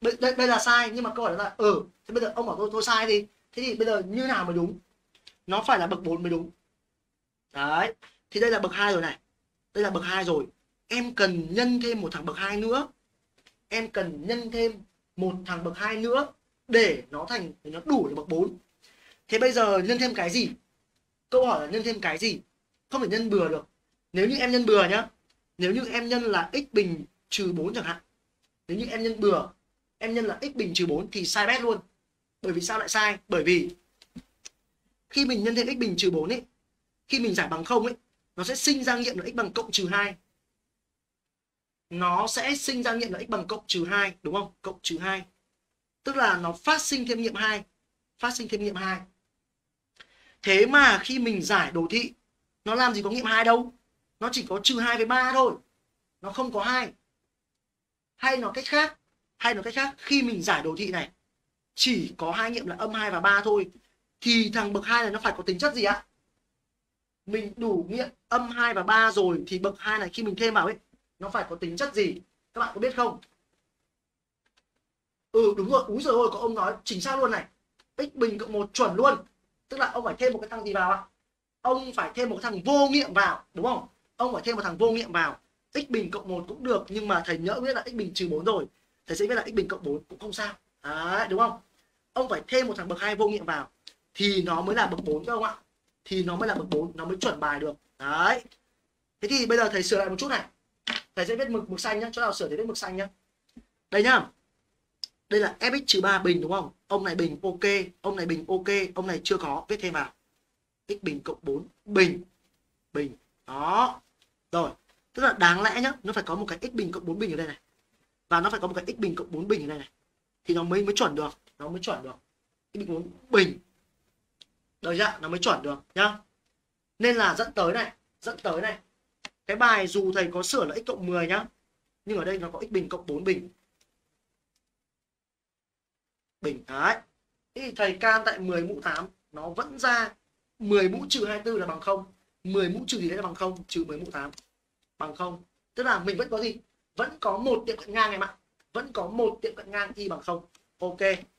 Đây, đây, đây là sai nhưng mà câu hỏi là ừ thế bây giờ ông bảo tôi tôi sai thì thế thì bây giờ như nào mới đúng? Nó phải là bậc 4 mới đúng. Đấy thì đây là bậc 2 rồi này. Đây là bậc 2 rồi. Em cần nhân thêm một thằng bậc 2 nữa. Em cần nhân thêm một thằng bậc 2 nữa để nó thành để nó đủ để bậc 4 thế bây giờ nhân thêm cái gì? Câu hỏi là nhân thêm cái gì? Không thể nhân bừa được nếu như em nhân bừa nhá, nếu như em nhân là x bình trừ 4 chẳng hạn, nếu như em nhân bừa, em nhân là x bình trừ 4 thì sai bét luôn. Bởi vì sao lại sai? Bởi vì khi mình nhân thêm x bình trừ 4 ấy, khi mình giải bằng không ấy, nó sẽ sinh ra nghiệm là x bằng cộng trừ 2 nó sẽ sinh ra nghiệm là x bằng cộng trừ 2 đúng không? Cộng trừ 2 tức là nó phát sinh thêm nghiệm 2 phát sinh thêm nghiệm 2 thế mà khi mình giải đồ thị, nó làm gì có nghiệm 2 đâu? Nó chỉ có trừ 2 với 3 thôi. Nó không có 2 hay nói cách khác, hay nói cách khác, khi mình giải đồ thị này, chỉ có hai nghiệm là âm 2 và 3 thôi, thì thằng bậc 2 này nó phải có tính chất gì ạ? Mình đủ nghiệm âm 2 và 3 rồi, thì bậc 2 này khi mình thêm vào ấy, nó phải có tính chất gì? Các bạn có biết không? Ừ đúng rồi, úi rồi ôi có ông nói chính xác luôn này. X bình cộng một chuẩn luôn. Tức là ông phải thêm một cái thằng gì vào ạ? Ông phải thêm một cái thằng vô nghiệm vào, đúng không? Ông phải thêm một thằng vô nghiệm vào. X bình cộng một cũng được, nhưng mà thầy nhỡ biết là x bình trừ 4 rồi. Thầy sẽ biết là x bình cộng 4 cũng không sao. Đấy, đúng không? Ông phải thêm một thằng bậc hai vô nghiệm vào. Thì nó mới là bậc 4 các ông ạ. Thì nó mới là bậc 4 nó mới chuẩn bài được. Đấy. Thế thì bây giờ thầy sửa lại một chút này. Thầy sẽ viết mực mực xanh nhá. Chỗ nào sửa thì viết mực xanh nhá. Đây nhá. Đây là fx trừ 3 bình, đúng không? Ông này bình ok, ông này bình ok, ông này chưa có. Viết thêm vào. X bình cộng 4 bình bình. Đó rồi, tức là đáng lẽ nhá, nó phải có một cái x bình cộng 4 bình ở đây này. Và nó phải có một cái x bình cộng 4 bình ở đây này. Thì nó mới mới chuẩn được, nó mới chuẩn được. X bình 4 bình. Được chưa? Nó mới chuẩn được, nhá. Nên là dẫn tới này, dẫn tới này. Cái bài dù thầy có sửa là x cộng 10 nhá, nhưng ở đây nó có x bình cộng 4 bình. Bình, đấy. Thì thầy can tại 10 mũ 8 nó vẫn ra 10 mũ trừ 24 là bằng không. 10 mũ trừ gì đấy là bằng không, trừ 10 mũ 8 bằng không. Tức là mình vẫn có gì? Vẫn có một tiệm cận ngang em ạ. Vẫn có một tiệm cận ngang y bằng không. Ok.